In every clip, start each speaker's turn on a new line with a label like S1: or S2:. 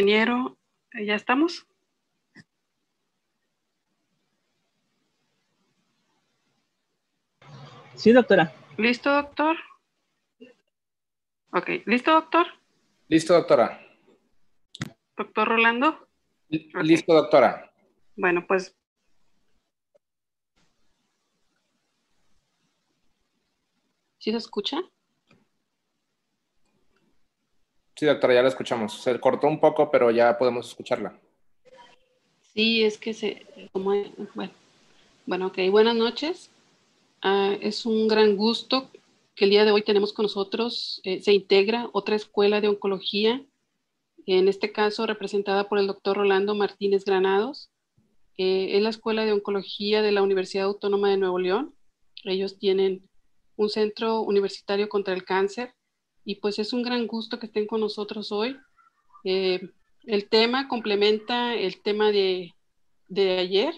S1: ingeniero, ¿ya estamos?
S2: Sí, doctora.
S1: ¿Listo, doctor? Ok, ¿listo, doctor?
S3: Listo, doctora.
S1: Doctor Rolando.
S3: Listo, doctora.
S1: Bueno, pues ¿Sí se escucha?
S3: Sí, doctora, ya la escuchamos. Se cortó un poco, pero ya podemos escucharla.
S1: Sí, es que se, bueno, bueno, ok, buenas noches. Ah, es un gran gusto que el día de hoy tenemos con nosotros, eh, se integra otra escuela de oncología, en este caso representada por el doctor Rolando Martínez Granados. Eh, es la Escuela de Oncología de la Universidad Autónoma de Nuevo León. Ellos tienen un centro universitario contra el cáncer. Y pues es un gran gusto que estén con nosotros hoy. Eh, el tema complementa el tema de, de, ayer.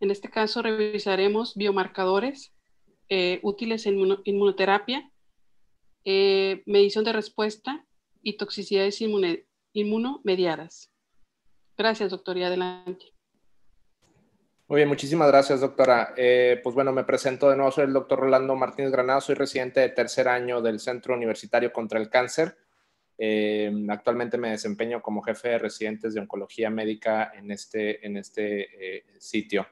S1: En este caso revisaremos biomarcadores eh, útiles en inmunoterapia, eh, medición de respuesta y toxicidades inmunomediadas. Gracias, doctor, y adelante.
S3: Muy bien, muchísimas gracias, doctora. Eh, pues bueno, me presento de nuevo, soy el doctor Rolando Martínez Granado, soy residente de tercer año del Centro Universitario contra el Cáncer. Eh, actualmente me desempeño como jefe de residentes de oncología médica en este, en este eh, sitio.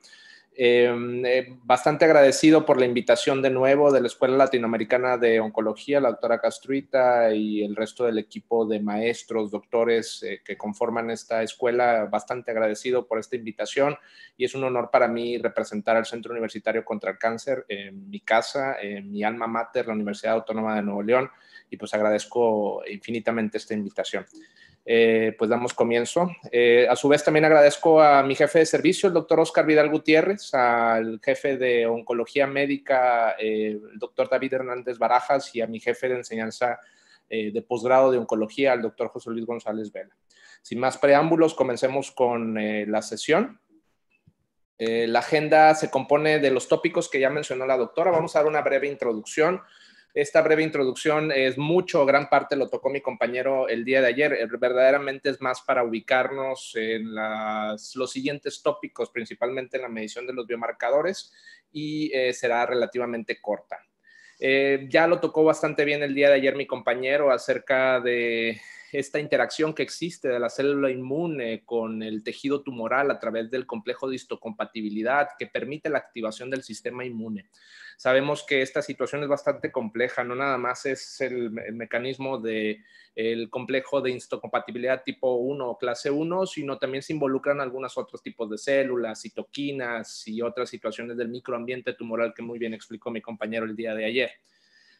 S3: Em, eh, bastante agradecido por la invitación de nuevo de la Escuela Latinoamericana de Oncología, la doctora Castruita y el resto del equipo de maestros, doctores eh, que conforman esta escuela. Bastante agradecido por esta invitación y es un honor para mí representar al Centro Universitario contra el Cáncer en mi casa, en mi alma mater, la Universidad Autónoma de Nuevo León, y pues agradezco infinitamente esta invitación. Eh, pues damos comienzo. Eh, a su vez también agradezco a mi jefe de servicio, el doctor Oscar Vidal Gutiérrez, al jefe de oncología médica, eh, el doctor David Hernández Barajas, y a mi jefe de enseñanza de posgrado de oncología, el doctor José Luis González Vela. Sin más preámbulos, comencemos con la sesión. la agenda se compone de los tópicos que ya mencionó la doctora. Vamos a dar una breve introducción esta breve introducción es mucho, gran parte lo tocó mi compañero el día de ayer. Eh, verdaderamente es más para ubicarnos en los siguientes tópicos, principalmente en la medición de los biomarcadores, y eh, será relativamente corta. Eh, ya lo tocó bastante bien el día de ayer mi compañero acerca de esta interacción que existe de la célula inmune con el tejido tumoral a través del complejo de histocompatibilidad que permite la activación del sistema inmune. Sabemos que esta situación es bastante compleja, no nada más es el, mecanismo del el complejo de histocompatibilidad tipo 1 o clase 1, sino también se involucran algunos otros tipos de células, citoquinas y otras situaciones del microambiente tumoral que muy bien explicó mi compañero el día de ayer.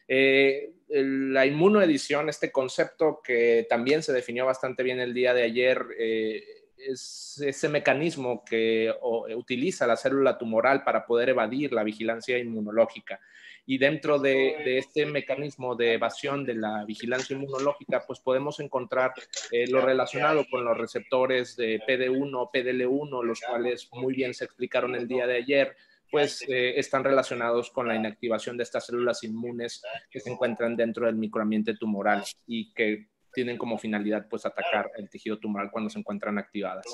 S3: Eh, la inmunoedición, este concepto que también se definió bastante bien el día de ayer, eh, es ese mecanismo que utiliza la célula tumoral para poder evadir la vigilancia inmunológica. Y dentro de, este mecanismo de evasión de la vigilancia inmunológica, pues podemos encontrar eh, lo relacionado con los receptores de PD1, PDL1, los cuales muy bien se explicaron el día de ayer, pues eh, están relacionados con la inactivación de estas células inmunes que se encuentran dentro del microambiente tumoral y que tienen como finalidad pues atacar el tejido tumoral cuando se encuentran activadas.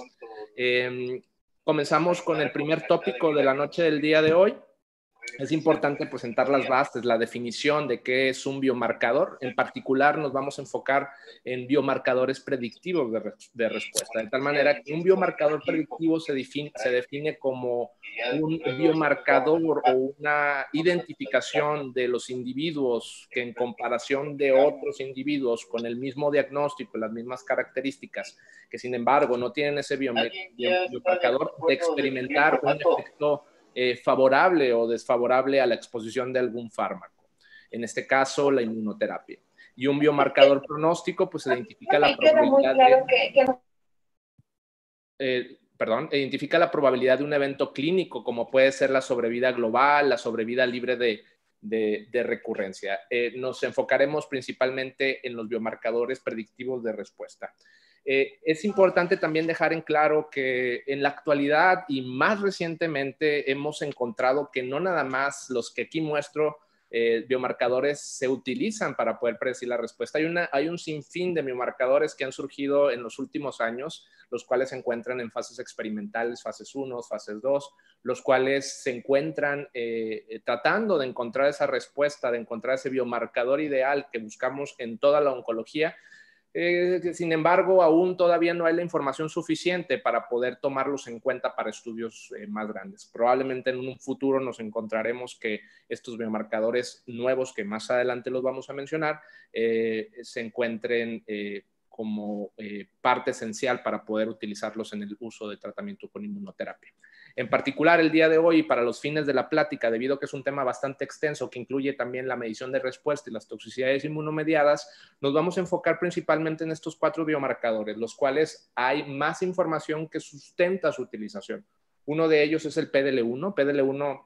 S3: Em, comenzamos con el primer tópico de la noche del día de hoy, es importante presentar las bases, la definición de qué es un biomarcador. En particular, nos vamos a enfocar en biomarcadores predictivos de, respuesta, de tal manera que un biomarcador predictivo se define, se define como un biomarcador o una identificación de los individuos que en comparación de otros individuos con el mismo diagnóstico, las mismas características, que sin embargo no tienen ese biomarcador, de experimentar un efecto eh, favorable o desfavorable a la exposición de algún fármaco, en este caso la inmunoterapia. Y un biomarcador pronóstico, pues identifica la probabilidad de, eh, perdón, identifica la probabilidad de un evento clínico, como puede ser la sobrevida global, la sobrevida libre de, de, recurrencia. Eh, nos enfocaremos principalmente en los biomarcadores predictivos de respuesta. Eh, es importante también dejar en claro que en la actualidad y más recientemente hemos encontrado que no nada más los que aquí muestro eh, biomarcadores se utilizan para poder predecir la respuesta. Hay, una, hay un sinfín de biomarcadores que han surgido en los últimos años, los cuales se encuentran en fases experimentales, fases 1, fases 2, los cuales se encuentran eh, tratando de encontrar esa respuesta, de encontrar ese biomarcador ideal que buscamos en toda la oncología eh, sin embargo, aún todavía no hay la información suficiente para poder tomarlos en cuenta para estudios eh, más grandes. Probablemente en un futuro nos encontraremos que estos biomarcadores nuevos, que más adelante los vamos a mencionar, eh, se encuentren como parte esencial para poder utilizarlos en el uso de tratamiento con inmunoterapia. En particular, el día de hoy, para los fines de la plática, debido a que es un tema bastante extenso que incluye también la medición de respuesta y las toxicidades inmunomediadas, nos vamos a enfocar principalmente en estos cuatro biomarcadores, los cuales hay más información que sustenta su utilización. Uno de ellos es el PDL1. PDL1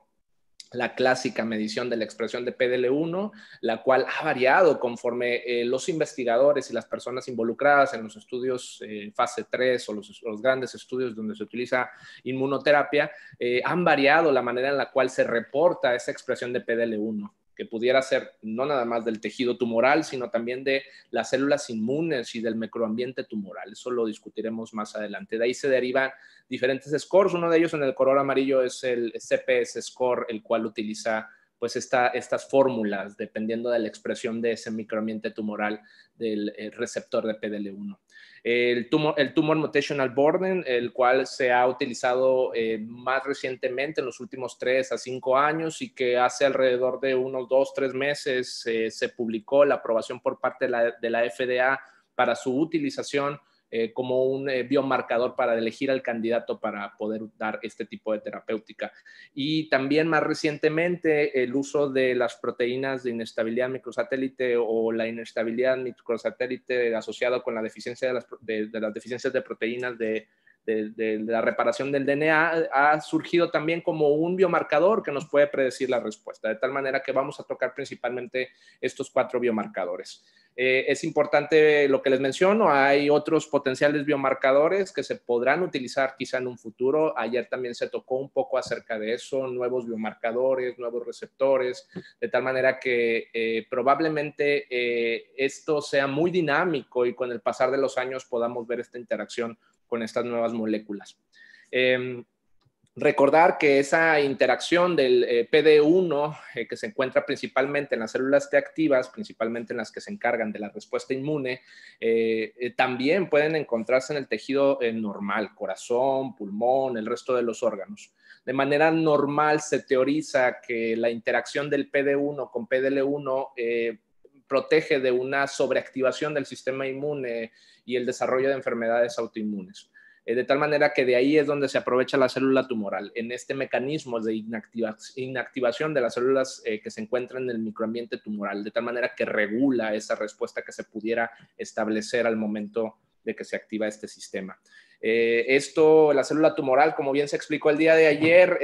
S3: la clásica medición de la expresión de PDL1, la cual ha variado conforme eh, los investigadores y las personas involucradas en los estudios eh, fase 3 o los, grandes estudios donde se utiliza inmunoterapia, eh, han variado la manera en la cual se reporta esa expresión de PDL1 que pudiera ser no nada más del tejido tumoral, sino también de las células inmunes y del microambiente tumoral. Eso lo discutiremos más adelante. De ahí se derivan diferentes scores. Uno de ellos en el color amarillo es el CPS score, el cual utiliza pues estas fórmulas dependiendo de la expresión de ese microambiente tumoral del eh, receptor de PDL1 el tumor, el tumor mutational burden, el cual se ha utilizado eh, más recientemente en los últimos tres a cinco años y que hace alrededor de unos dos, tres meses eh, se publicó la aprobación por parte de la, de la FDA para su utilización eh, como un eh, biomarcador para elegir al candidato para poder dar este tipo de terapéutica. Y también más recientemente el uso de las proteínas de inestabilidad microsatélite o la inestabilidad microsatélite asociada con la deficiencia de las, de las deficiencias de proteínas de de, la reparación del DNA ha surgido también como un biomarcador que nos puede predecir la respuesta, de tal manera que vamos a tocar principalmente estos cuatro biomarcadores. Eh, es importante lo que les menciono, hay otros potenciales biomarcadores que se podrán utilizar quizá en un futuro. Ayer también se tocó un poco acerca de eso, nuevos biomarcadores, nuevos receptores, de tal manera que eh, probablemente eh, esto sea muy dinámico y con el pasar de los años podamos ver esta interacción con estas nuevas moléculas. Em, recordar que esa interacción del eh, PD1, eh, que se encuentra principalmente en las células T activas, principalmente en las que se encargan de la respuesta inmune, eh, también pueden encontrarse en el tejido normal, corazón, pulmón, el resto de los órganos. De manera normal se teoriza que la interacción del PD1 con PDL1 protege de una sobreactivación del sistema inmune y el desarrollo de enfermedades autoinmunes. Eh, de tal manera que de ahí es donde se aprovecha la célula tumoral, en este mecanismo de inactivación de las células eh, que se encuentran en el microambiente tumoral, de tal manera que regula esa respuesta que se pudiera establecer al momento de que se activa este sistema. Eh, esto, la célula tumoral, como bien se explicó el día de ayer,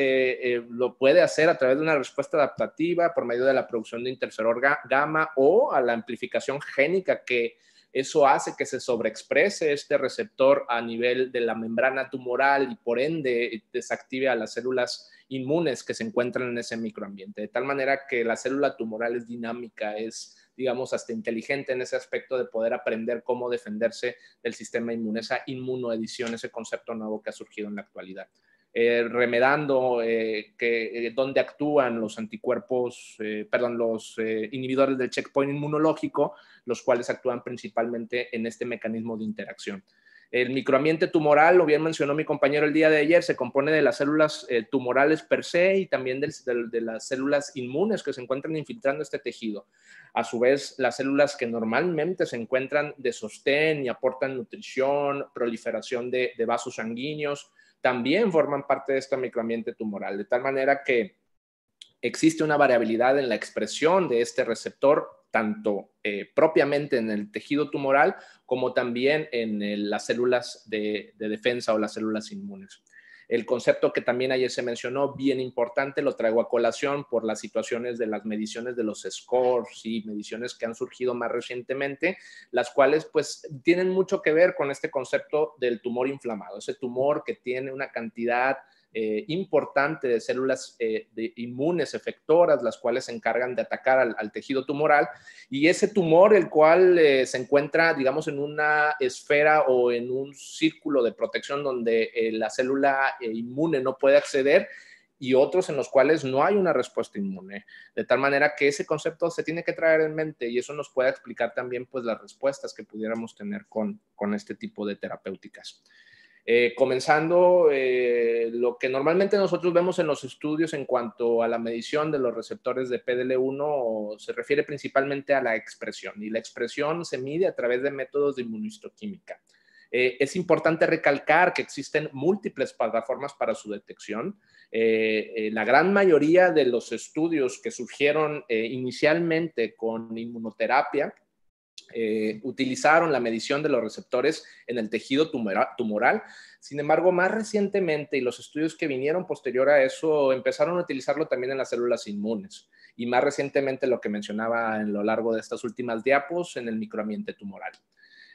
S3: lo puede hacer a través de una respuesta adaptativa por medio de la producción de interferón gamma o a la amplificación génica que eso hace que se sobreexprese este receptor a nivel de la membrana tumoral y por ende desactive a las células inmunes que se encuentran en ese microambiente, de tal manera que la célula tumoral es dinámica, es digamos, hasta inteligente en ese aspecto de poder aprender cómo defenderse del sistema inmune, esa inmunoedición, ese concepto nuevo que ha surgido en la actualidad. Eh, remedando eh, que, eh, dónde actúan los anticuerpos, perdón, los inhibidores del checkpoint inmunológico, los cuales actúan principalmente en este mecanismo de interacción. El microambiente tumoral, lo bien mencionó mi compañero el día de ayer, se compone de las células tumorales per se y también de, de, las células inmunes que se encuentran infiltrando este tejido. A su vez, las células que normalmente se encuentran de sostén y aportan nutrición, proliferación de, de vasos sanguíneos, también forman parte de este microambiente tumoral, de tal manera que existe una variabilidad en la expresión de este receptor, tanto eh, propiamente en el tejido tumoral como también en las células de defensa o las células inmunes. El concepto que también ayer se mencionó, bien importante, lo traigo a colación por las situaciones de las mediciones de los scores y mediciones que han surgido más recientemente, las cuales pues tienen mucho que ver con este concepto del tumor inflamado, ese tumor que tiene una cantidad eh, importante de células eh, inmunes efectoras, las cuales se encargan de atacar al, tejido tumoral. Y ese tumor, el cual eh, se encuentra, digamos, en una esfera o en un círculo de protección donde la célula inmune no puede acceder, y otros en los cuales no hay una respuesta inmune. De tal manera que ese concepto se tiene que traer en mente y eso nos puede explicar también pues las respuestas que pudiéramos tener con, con este tipo de terapéuticas. Eh, comenzando eh, lo que normalmente nosotros vemos en los estudios en cuanto a la medición de los receptores de PDL1 se refiere principalmente a la expresión y la expresión se mide a través de métodos de inmunistoquímica. Eh, es importante recalcar que existen múltiples plataformas para su detección. la gran mayoría de los estudios que surgieron inicialmente con inmunoterapia eh, utilizaron la medición de los receptores en el tejido tumoral. Sin embargo, más recientemente, y los estudios que vinieron posterior a eso, empezaron a utilizarlo también en las células inmunes. Y más recientemente, lo que mencionaba en lo largo de estas últimas diapos, en el microambiente tumoral.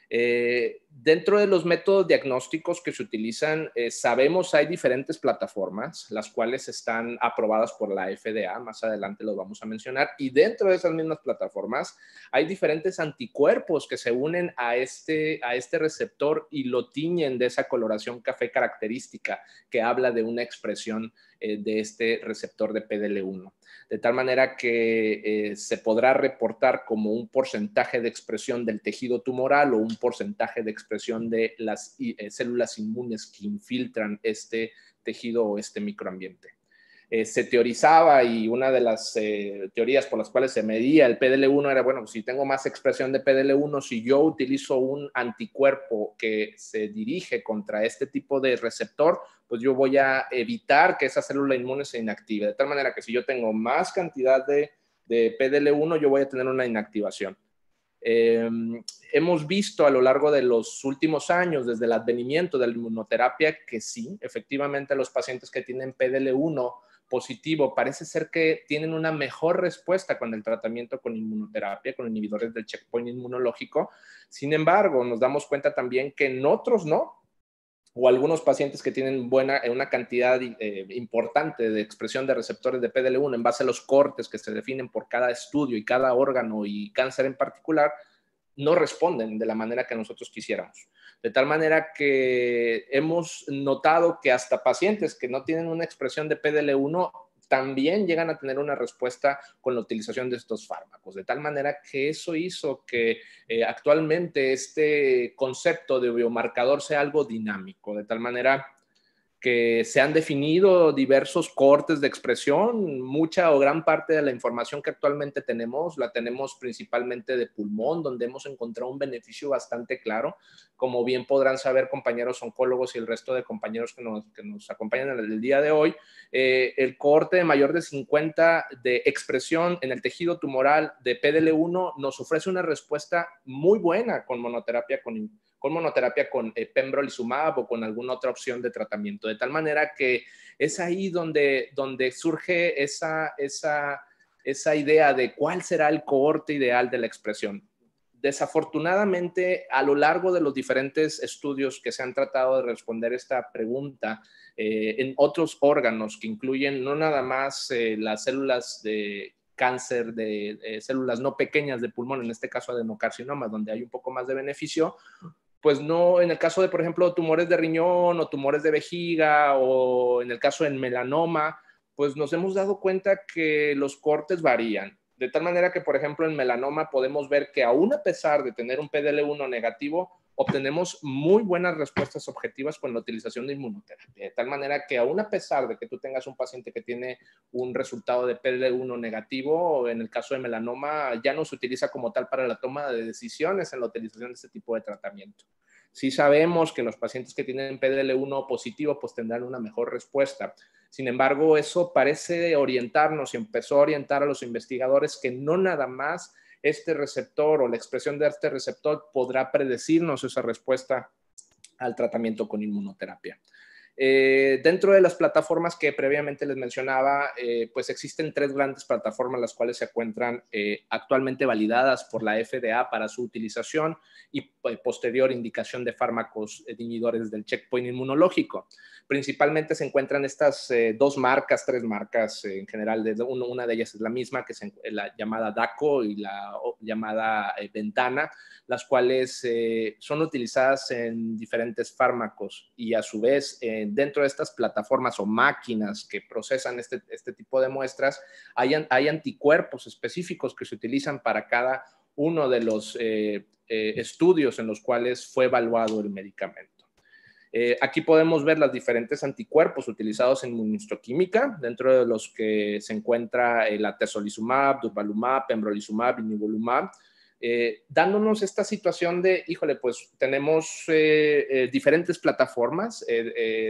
S3: Eh, dentro de los métodos diagnósticos que se utilizan, eh, sabemos hay diferentes plataformas, las cuales están aprobadas por la FDA, más adelante los vamos a mencionar, y dentro de esas mismas plataformas hay diferentes anticuerpos que se unen a este, a este receptor y lo tiñen de esa coloración café característica que habla de una expresión eh, de este receptor de PDL1 de tal manera que eh, se podrá reportar como un porcentaje de expresión del tejido tumoral o un porcentaje de expresión de las eh, células inmunes que infiltran este tejido o este microambiente. Eh, se teorizaba y una de las teorías por las cuales se medía el PDL1 era, bueno, si tengo más expresión de PDL1, si yo utilizo un anticuerpo que se dirige contra este tipo de receptor, pues yo voy a evitar que esa célula inmune se inactive. De tal manera que si yo tengo más cantidad de, de PDL1, yo voy a tener una inactivación. Em, hemos visto a lo largo de los últimos años, desde el advenimiento de la inmunoterapia, que sí, efectivamente los pacientes que tienen PDL1 positivo parece ser que tienen una mejor respuesta con el tratamiento con inmunoterapia, con inhibidores del checkpoint inmunológico. Sin embargo, nos damos cuenta también que en otros no, o algunos pacientes que tienen buena, eh, una cantidad eh, importante de expresión de receptores de PDL1 en base a los cortes que se definen por cada estudio y cada órgano y cáncer en particular, no responden de la manera que nosotros quisiéramos. De tal manera que hemos notado que hasta pacientes que no tienen una expresión de PDL1 también llegan a tener una respuesta con la utilización de estos fármacos, de tal manera que eso hizo que eh, actualmente este concepto de biomarcador sea algo dinámico, de tal manera que se han definido diversos cortes de expresión. Mucha o gran parte de la información que actualmente tenemos la tenemos principalmente de pulmón, donde hemos encontrado un beneficio bastante claro. Como bien podrán saber compañeros oncólogos y el resto de compañeros que nos, que nos acompañan en el día de hoy, eh, el corte mayor de 50 de expresión en el tejido tumoral de PDL1 nos ofrece una respuesta muy buena con monoterapia con con monoterapia con eh, pembrolizumab o con alguna otra opción de tratamiento, de tal manera que es ahí donde, donde surge esa, esa, esa idea de cuál será el cohorte ideal de la expresión. Desafortunadamente, a lo largo de los diferentes estudios que se han tratado de responder esta pregunta, eh, en otros órganos que incluyen no nada más eh, las células de cáncer de eh, células no pequeñas de pulmón, en este caso adenocarcinoma, donde hay un poco más de beneficio, pues no, en el caso de, por ejemplo, tumores de riñón o tumores de vejiga o en el caso del melanoma, pues nos hemos dado cuenta que los cortes varían. De tal manera que, por ejemplo, en melanoma podemos ver que aún a pesar de tener un PDL1 negativo, obtenemos muy buenas respuestas objetivas con la utilización de inmunoterapia. De tal manera que aún a pesar de que tú tengas un paciente que tiene un resultado de PDL1 negativo, en el caso de melanoma ya no se utiliza como tal para la toma de decisiones en la utilización de este tipo de tratamiento. Sí sabemos que los pacientes que tienen PDL1 positivo pues tendrán una mejor respuesta. Sin embargo, eso parece orientarnos y empezó a orientar a los investigadores que no nada más este receptor o la expresión de este receptor podrá predecirnos esa respuesta al tratamiento con inmunoterapia. Eh, dentro de las plataformas que previamente les mencionaba, eh, pues existen tres grandes plataformas las cuales se encuentran eh, actualmente validadas por la FDA para su utilización y posterior indicación de fármacos inhibidores del checkpoint inmunológico. Principalmente se encuentran estas dos marcas, tres marcas en general, de, una de ellas es la misma, que es la llamada DACO y la llamada Ventana, las cuales son utilizadas en diferentes fármacos y a su vez en dentro de estas plataformas o máquinas que procesan este, este tipo de muestras, hay, hay, anticuerpos específicos que se utilizan para cada uno de los eh, eh, estudios en los cuales fue evaluado el medicamento. Eh, aquí podemos ver los diferentes anticuerpos utilizados en inmunohistoquímica, dentro de los que se encuentra el atezolizumab, durvalumab, pembrolizumab y nivolumab, eh, dándonos esta situación de, híjole, pues tenemos eh, eh, diferentes plataformas,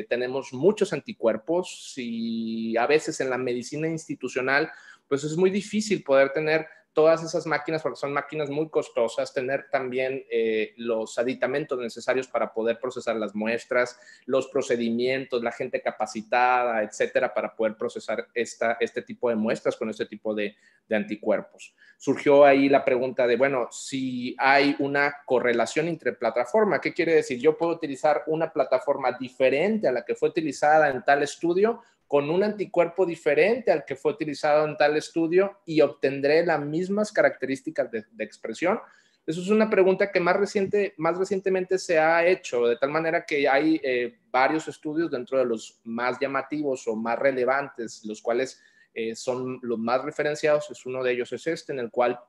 S3: tenemos muchos anticuerpos y a veces en la medicina institucional, pues es muy difícil poder tener todas esas máquinas, porque son máquinas muy costosas, tener también eh, los aditamentos necesarios para poder procesar las muestras, los procedimientos, la gente capacitada, etcétera, para poder procesar esta, este tipo de muestras con este tipo de, de anticuerpos. Surgió ahí la pregunta de, bueno, si hay una correlación entre plataforma, ¿qué quiere decir? Yo puedo utilizar una plataforma diferente a la que fue utilizada en tal estudio con un anticuerpo diferente al que fue utilizado en tal estudio y obtendré las mismas características de, expresión? Eso es una pregunta que más, reciente, más recientemente se ha hecho, de tal manera que hay eh, varios estudios dentro de los más llamativos o más relevantes, los cuales eh, son los más referenciados. Es uno de ellos es este, en el cual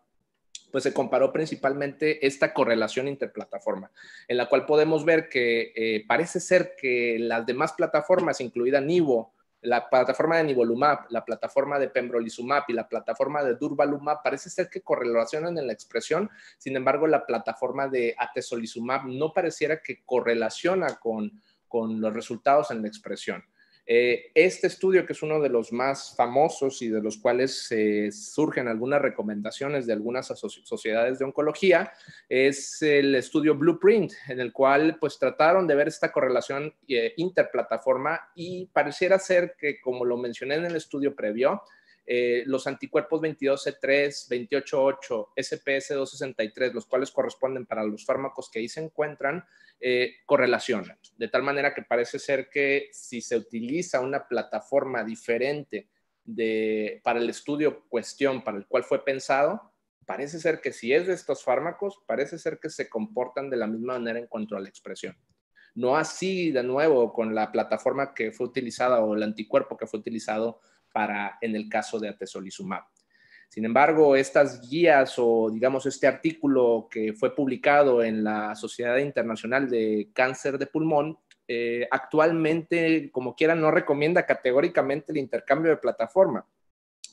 S3: pues se comparó principalmente esta correlación interplataforma, en la cual podemos ver que eh, parece ser que las demás plataformas, incluida Nivo, la plataforma de nivolumab, la plataforma de pembrolizumab y la plataforma de durvalumab parece ser que correlacionan en la expresión, sin embargo la plataforma de atezolizumab no pareciera que correlaciona con, con los resultados en la expresión. Eh, este estudio, que es uno de los más famosos y de los cuales surgen algunas recomendaciones de algunas sociedades de oncología, es el estudio Blueprint, en el cual pues trataron de ver esta correlación eh, interplataforma y pareciera ser que, como lo mencioné en el estudio previo, eh, los anticuerpos 22C3, 288, SPS263, los cuales corresponden para los fármacos que ahí se encuentran, eh, correlacionan. De tal manera que parece ser que si se utiliza una plataforma diferente de, para el estudio cuestión para el cual fue pensado, parece ser que si es de estos fármacos, parece ser que se comportan de la misma manera en cuanto a la expresión. No así de nuevo con la plataforma que fue utilizada o el anticuerpo que fue utilizado para en el caso de atezolizumab. Sin embargo, estas guías o digamos este artículo que fue publicado en la Sociedad Internacional de Cáncer de Pulmón, eh, actualmente, como quiera, no recomienda categóricamente el intercambio de plataforma.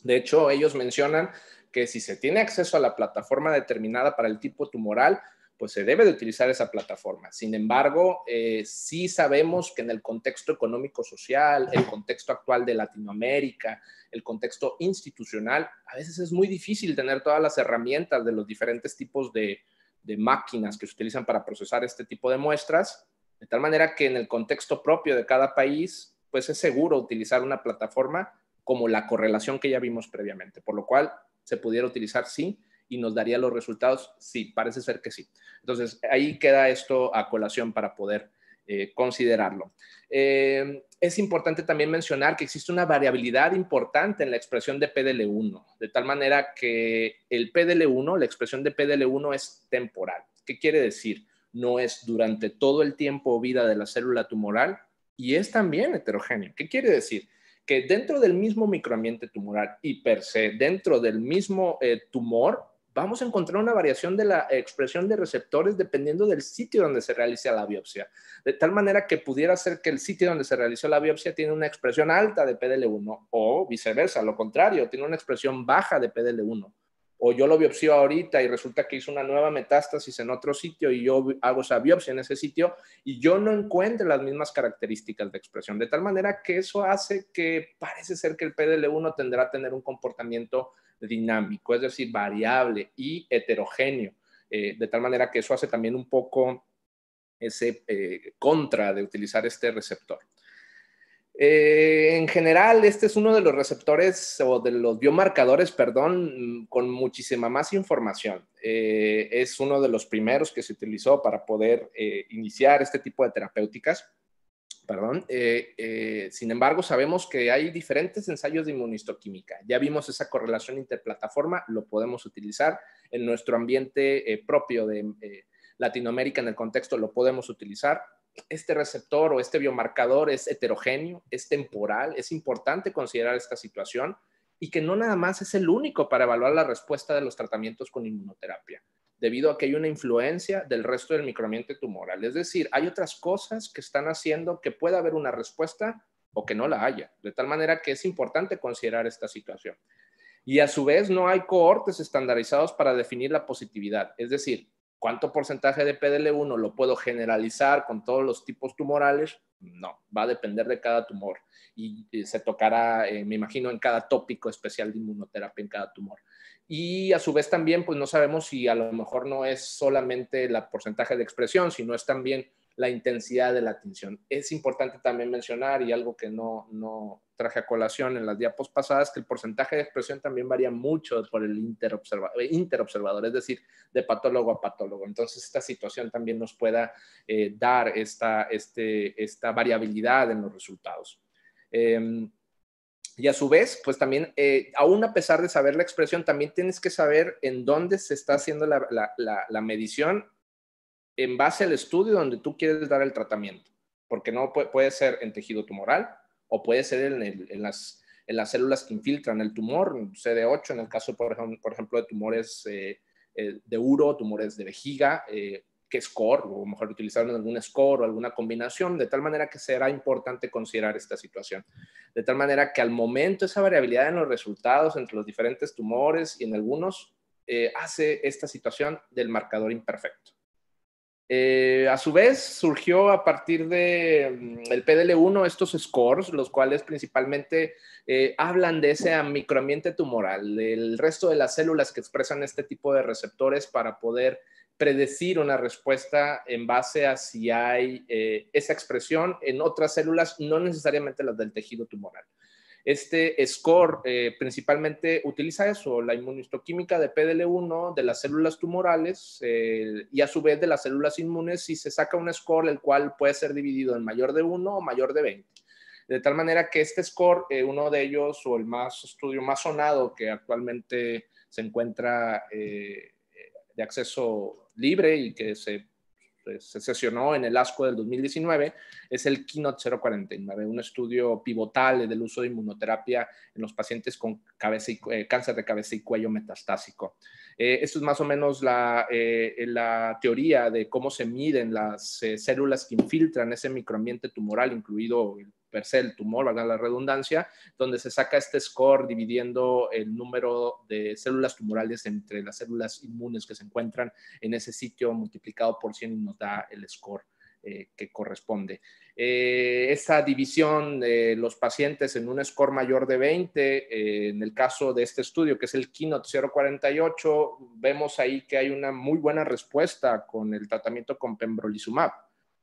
S3: De hecho, ellos mencionan que si se tiene acceso a la plataforma determinada para el tipo tumoral, pues se debe de utilizar esa plataforma. Sin embargo, eh, sí sabemos que en el contexto económico-social, el contexto actual de Latinoamérica, el contexto institucional, a veces es muy difícil tener todas las herramientas de los diferentes tipos de, de máquinas que se utilizan para procesar este tipo de muestras, de tal manera que en el contexto propio de cada país, pues es seguro utilizar una plataforma como la correlación que ya vimos previamente, por lo cual se pudiera utilizar sí y nos daría los resultados? Sí, parece ser que sí. Entonces, ahí queda esto a colación para poder eh, considerarlo. Eh, es importante también mencionar que existe una variabilidad importante en la expresión de PDL1, de tal manera que el PDL1, la expresión de PDL1 es temporal. ¿Qué quiere decir? No es durante todo el tiempo o vida de la célula tumoral y es también heterogéneo. ¿Qué quiere decir? Que dentro del mismo microambiente tumoral y per se, dentro del mismo eh, tumor, vamos a encontrar una variación de la expresión de receptores dependiendo del sitio donde se realiza la biopsia. De tal manera que pudiera ser que el sitio donde se realizó la biopsia tiene una expresión alta de PDL1 o viceversa, lo contrario, tiene una expresión baja de PDL1. O yo lo biopsio ahorita y resulta que hizo una nueva metástasis en otro sitio y yo hago esa biopsia en ese sitio y yo no encuentro las mismas características de expresión. De tal manera que eso hace que parece ser que el PDL1 tendrá a tener un comportamiento dinámico, es decir, variable y heterogéneo, eh, de tal manera que eso hace también un poco ese eh, contra de utilizar este receptor. Eh, en general, este es uno de los receptores o de los biomarcadores, perdón, con muchísima más información. Es uno de los primeros que se utilizó para poder iniciar este tipo de terapéuticas. Perdón. sin embargo, sabemos que hay diferentes ensayos de inmunistoquímica. Ya vimos esa correlación interplataforma, lo podemos utilizar en nuestro ambiente propio de Latinoamérica, en el contexto, lo podemos utilizar este receptor o este biomarcador es heterogéneo, es temporal, es importante considerar esta situación y que no nada más es el único para evaluar la respuesta de los tratamientos con inmunoterapia, debido a que hay una influencia del resto del microambiente tumoral. Es decir, hay otras cosas que están haciendo que pueda haber una respuesta o que no la haya, de tal manera que es importante considerar esta situación. Y a su vez no hay cohortes estandarizados para definir la positividad, es decir, ¿Cuánto porcentaje de PDL1 lo puedo generalizar con todos los tipos tumorales? No, va a depender de cada tumor y se tocará, eh, me imagino, en cada tópico especial de inmunoterapia en cada tumor. Y a su vez también, pues no sabemos si a lo mejor no es solamente el porcentaje de expresión, sino es también la intensidad de la atención. Es importante también mencionar, y algo que no, no traje a colación en las diapos pasadas, que el porcentaje de expresión también varía mucho por el interobservador, interobservador es decir, de patólogo a patólogo. Entonces, esta situación también nos pueda eh, dar esta, este, esta variabilidad en los resultados. Em, y a su vez, pues también, eh, aún a pesar de saber la expresión, también tienes que saber en dónde se está haciendo la, la, la medición en base al estudio donde tú quieres dar el tratamiento, porque no puede, ser en tejido tumoral o puede ser en, las, células que infiltran el tumor, CD8 en el caso, por ejemplo, de tumores eh, eh, de uro, tumores de vejiga, eh, que score, o mejor utilizar algún score o alguna combinación, de tal manera que será importante considerar esta situación. De tal manera que al momento esa variabilidad en los resultados entre los diferentes tumores y en algunos hace esta situación del marcador imperfecto. Eh, a su vez, surgió a partir del mm, el PDL1 estos scores, los cuales principalmente eh, hablan de ese microambiente tumoral, del resto de las células que expresan este tipo de receptores para poder predecir una respuesta en base a si hay eh, esa expresión en otras células, no necesariamente las del tejido tumoral. Este score eh, principalmente utiliza eso, la inmunistoquímica de PDL1 de las células tumorales eh, y a su vez de las células inmunes y se saca un score el cual puede ser dividido en mayor de 1 o mayor de 20. De tal manera que este score, eh, uno de ellos o el más estudio más sonado que actualmente se encuentra de acceso libre y que se pues, se sesionó en el ASCO del 2019, es el Keynote 049, un estudio pivotal del uso de inmunoterapia en los pacientes con cabeza y, eh, cáncer de cabeza y cuello metastásico. Eh, esto es más o menos la, eh, la, teoría de cómo se miden las células que infiltran ese microambiente tumoral, incluido el per se el tumor, valga la redundancia, donde se saca este score dividiendo el número de células tumorales entre las células inmunes que se encuentran en ese sitio multiplicado por 100 y nos da el score. Eh, que corresponde. Eh, esta división de los pacientes en un score mayor de 20, eh, en el caso de este estudio, que es el Keynote 048, vemos ahí que hay una muy buena respuesta con el tratamiento con pembrolizumab.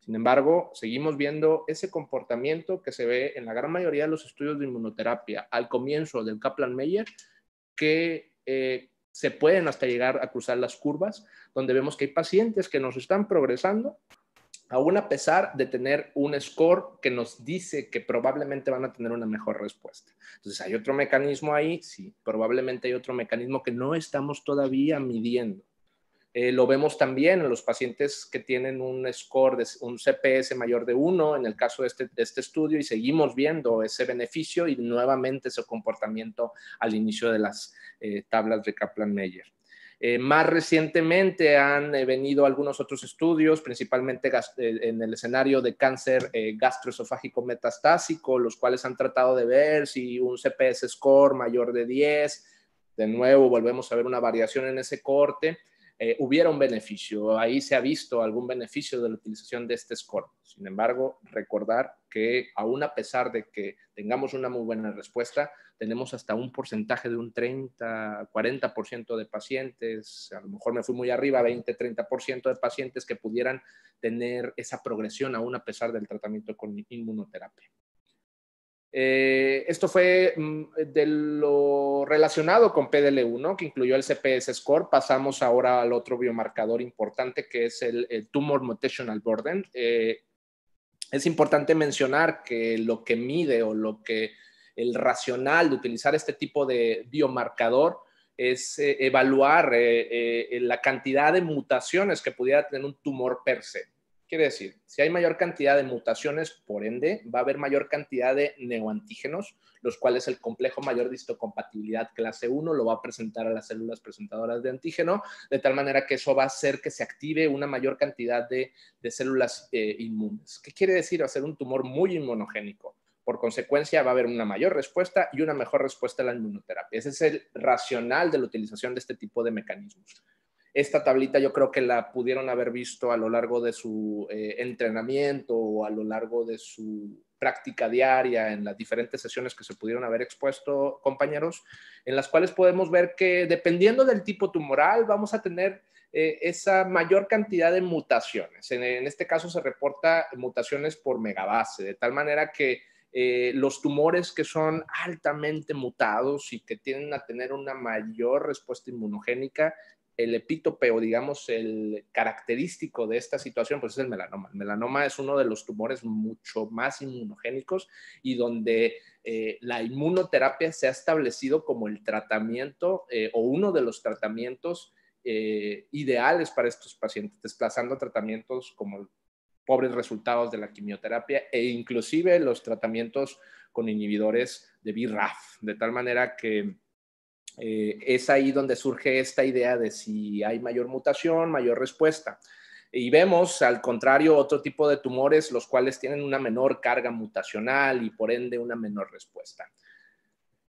S3: Sin embargo, seguimos viendo ese comportamiento que se ve en la gran mayoría de los estudios de inmunoterapia al comienzo del Kaplan-Meier, que eh, se pueden hasta llegar a cruzar las curvas, donde vemos que hay pacientes que nos están progresando, aún a pesar de tener un score que nos dice que probablemente van a tener una mejor respuesta. Entonces, ¿hay otro mecanismo ahí? Sí, probablemente hay otro mecanismo que no estamos todavía midiendo. Eh, lo vemos también en los pacientes que tienen un score, de, un CPS mayor de 1, en el caso de este, este, estudio, y seguimos viendo ese beneficio y nuevamente ese comportamiento al inicio de las eh, tablas de Kaplan-Meier. Eh, más recientemente han venido algunos otros estudios, principalmente en el escenario de cáncer gastroesofágico metastásico, los cuales han tratado de ver si un CPS score mayor de 10, de nuevo volvemos a ver una variación en ese corte, eh, hubiera un beneficio. Ahí se ha visto algún beneficio de la utilización de este score. Sin embargo, recordar que aún a pesar de que tengamos una muy buena respuesta, tenemos hasta un porcentaje de un 30, 40% de pacientes, a lo mejor me fui muy arriba, 20, 30% de pacientes que pudieran tener esa progresión aún a pesar del tratamiento con inmunoterapia. Eh, esto fue mm, de lo relacionado con PDL1, que incluyó el CPS score. Pasamos ahora al otro biomarcador importante, que es el, Tumor Mutational Burden. Eh, es importante mencionar que lo que mide o lo que el racional de utilizar este tipo de biomarcador es eh, evaluar la cantidad de mutaciones que pudiera tener un tumor per se. Quiere decir, si hay mayor cantidad de mutaciones, por ende, va a haber mayor cantidad de neoantígenos, los cuales el complejo mayor de histocompatibilidad clase 1 lo va a presentar a las células presentadoras de antígeno, de tal manera que eso va a hacer que se active una mayor cantidad de, células eh, inmunes. ¿Qué quiere decir? Va a ser un tumor muy inmunogénico. Por consecuencia, va a haber una mayor respuesta y una mejor respuesta a la inmunoterapia. Ese es el racional de la utilización de este tipo de mecanismos. Esta tablita yo creo que la pudieron haber visto a lo largo de su eh, entrenamiento o a lo largo de su práctica diaria en las diferentes sesiones que se pudieron haber expuesto, compañeros, en las cuales podemos ver que dependiendo del tipo tumoral vamos a tener eh, esa mayor cantidad de mutaciones. En, este caso se reporta mutaciones por megabase, de tal manera que eh, los tumores que son altamente mutados y que tienden a tener una mayor respuesta inmunogénica el epítope o digamos el característico de esta situación, pues es el melanoma. El melanoma es uno de los tumores mucho más inmunogénicos y donde eh, la inmunoterapia se ha establecido como el tratamiento eh, o uno de los tratamientos eh, ideales para estos pacientes, desplazando tratamientos como pobres resultados de la quimioterapia e inclusive los tratamientos con inhibidores de BRAF, de tal manera que eh, es ahí donde surge esta idea de si hay mayor mutación, mayor respuesta. Y vemos, al contrario, otro tipo de tumores, los cuales tienen una menor carga mutacional y por ende una menor respuesta.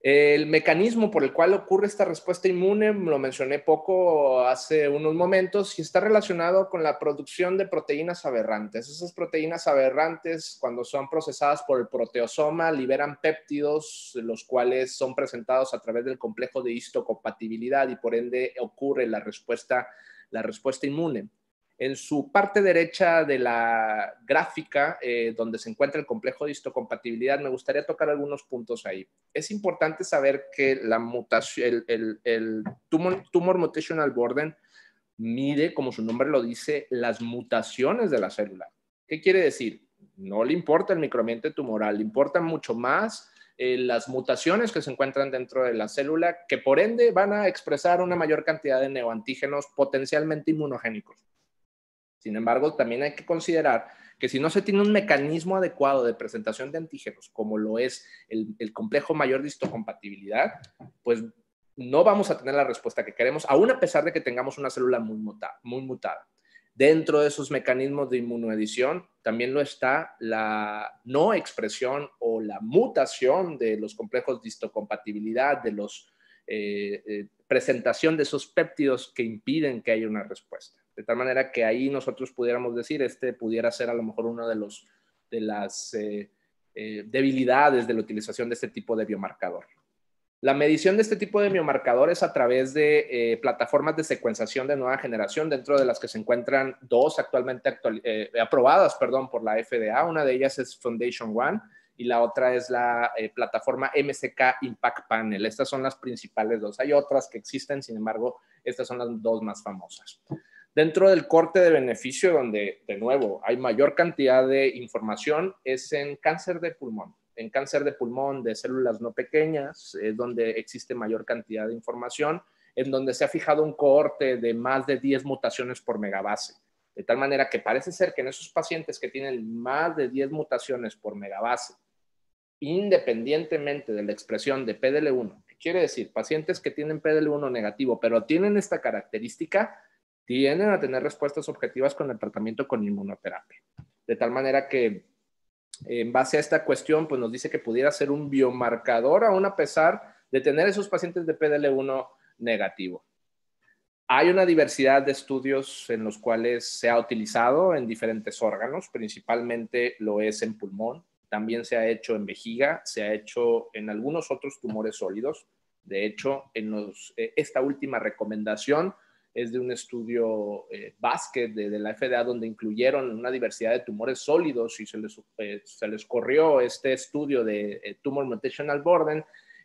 S3: El mecanismo por el cual ocurre esta respuesta inmune, lo mencioné poco hace unos momentos, y está relacionado con la producción de proteínas aberrantes. Esas proteínas aberrantes, cuando son procesadas por el proteosoma, liberan péptidos, los cuales son presentados a través del complejo de histocompatibilidad y por ende ocurre la respuesta, la respuesta inmune. En su parte derecha de la gráfica, eh, donde se encuentra el complejo de histocompatibilidad, me gustaría tocar algunos puntos ahí. Es importante saber que la mutación, el, tumor, tumor mutational burden mide, como su nombre lo dice, las mutaciones de la célula. ¿Qué quiere decir? No le importa el microambiente tumoral, le importan mucho más eh, las mutaciones que se encuentran dentro de la célula, que por ende van a expresar una mayor cantidad de neoantígenos potencialmente inmunogénicos. Sin embargo, también hay que considerar que si no se tiene un mecanismo adecuado de presentación de antígenos, como lo es el, complejo mayor de histocompatibilidad, pues no vamos a tener la respuesta que queremos, aún a pesar de que tengamos una célula muy, mutada. Dentro de esos mecanismos de inmunoedición también lo está la no expresión o la mutación de los complejos de histocompatibilidad, de los eh, eh, presentación de esos péptidos que impiden que haya una respuesta. De tal manera que ahí nosotros pudiéramos decir, este pudiera ser a lo mejor una de, los, de las eh, eh, debilidades de la utilización de este tipo de biomarcador. La medición de este tipo de biomarcador es a través de eh, plataformas de secuenciación de nueva generación, dentro de las que se encuentran dos actualmente aprobadas perdón, por la FDA. Una de ellas es Foundation One y la otra es la plataforma MSK Impact Panel. Estas son las principales dos. Hay otras que existen, sin embargo, estas son las dos más famosas. Dentro del corte de beneficio, donde de nuevo hay mayor cantidad de información, es en cáncer de pulmón. En cáncer de pulmón de células no pequeñas es donde existe mayor cantidad de información, en donde se ha fijado un corte de más de 10 mutaciones por megabase. De tal manera que parece ser que en esos pacientes que tienen más de 10 mutaciones por megabase, independientemente de la expresión de PDL1, que quiere decir pacientes que tienen PDL1 negativo, pero tienen esta característica, tienden a tener respuestas objetivas con el tratamiento con inmunoterapia. De tal manera que en base a esta cuestión, pues nos dice que pudiera ser un biomarcador aún a pesar de tener esos pacientes de PDL1 negativo. Hay una diversidad de estudios en los cuales se ha utilizado en diferentes órganos, principalmente lo es en pulmón, también se ha hecho en vejiga, se ha hecho en algunos otros tumores sólidos. De hecho, en eh, esta última recomendación es de un estudio eh, de, la FDA donde incluyeron una diversidad de tumores sólidos y se les, eh, corrió este estudio de eh, Tumor Mutational Burden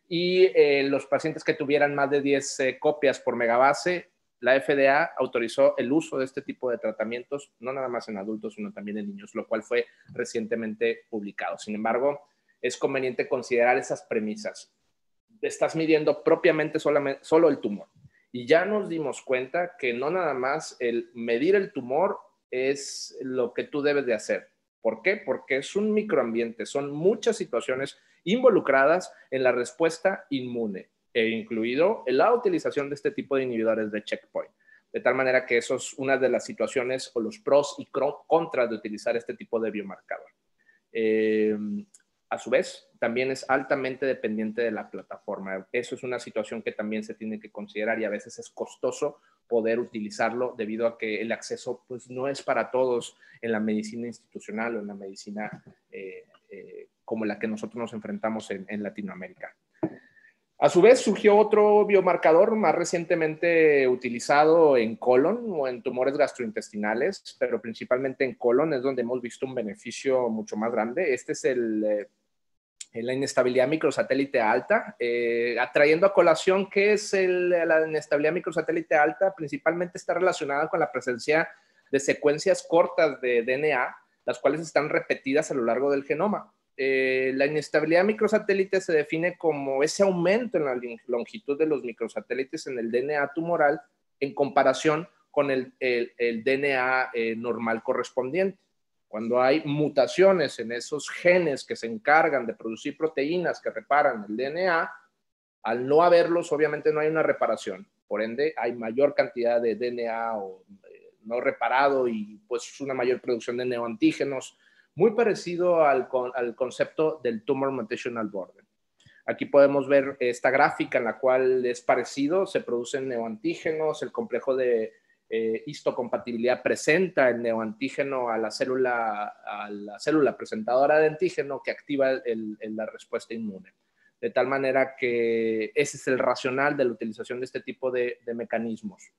S3: y los pacientes que tuvieran más de 10 copias por megabase, la FDA autorizó el uso de este tipo de tratamientos, no nada más en adultos, sino también en niños, lo cual fue recientemente publicado. Sin embargo, es conveniente considerar esas premisas. Estás midiendo propiamente solamente, solo el tumor y ya nos dimos cuenta que no nada más el medir el tumor es lo que tú debes de hacer. ¿Por qué? Porque es un microambiente, son muchas situaciones involucradas en la respuesta inmune, e incluido la utilización de este tipo de inhibidores de checkpoint. De tal manera que eso es una de las situaciones o los pros y contras de utilizar este tipo de biomarcador. Eh, a su vez, también es altamente dependiente de la plataforma. Eso es una situación que también se tiene que considerar y a veces es costoso poder utilizarlo debido a que el acceso pues, no es para todos en la medicina institucional o en la medicina eh, eh, como la que nosotros nos enfrentamos en, en Latinoamérica. A su vez, surgió otro biomarcador más recientemente utilizado en colon o en tumores gastrointestinales, pero principalmente en colon es donde hemos visto un beneficio mucho más grande. Este es el, eh, la inestabilidad microsatélite alta, eh, atrayendo a colación que es la inestabilidad microsatélite alta, principalmente está relacionada con la presencia de secuencias cortas de DNA, las cuales están repetidas a lo largo del genoma. Eh, la inestabilidad microsatélite se define como ese aumento en la longitud de los microsatélites en el DNA tumoral en comparación con el, DNA eh, normal correspondiente. Cuando hay mutaciones en esos genes que se encargan de producir proteínas que reparan el DNA, al no haberlos, obviamente no hay una reparación. Por ende, hay mayor cantidad de DNA eh, no reparado y pues una mayor producción de neoantígenos muy parecido al, concepto del Tumor Mutational Burden. Aquí podemos ver esta gráfica en la cual es parecido, se producen neoantígenos, el complejo de eh, histocompatibilidad presenta el neoantígeno a la célula, a la célula presentadora de antígeno que activa la respuesta inmune. De tal manera que ese es el racional de la utilización de este tipo de, mecanismos.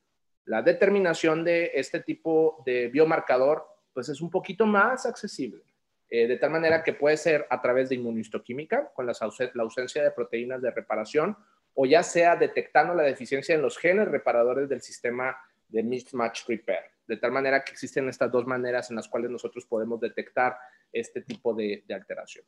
S3: La determinación de este tipo de biomarcador pues es un poquito más accesible. Eh, de tal manera que puede ser a través de inmunistoquímica, con la ausencia de proteínas de reparación, o ya sea detectando la deficiencia en los genes reparadores del sistema de mismatch repair. De tal manera que existen estas dos maneras en las cuales nosotros podemos detectar este tipo de, alteración.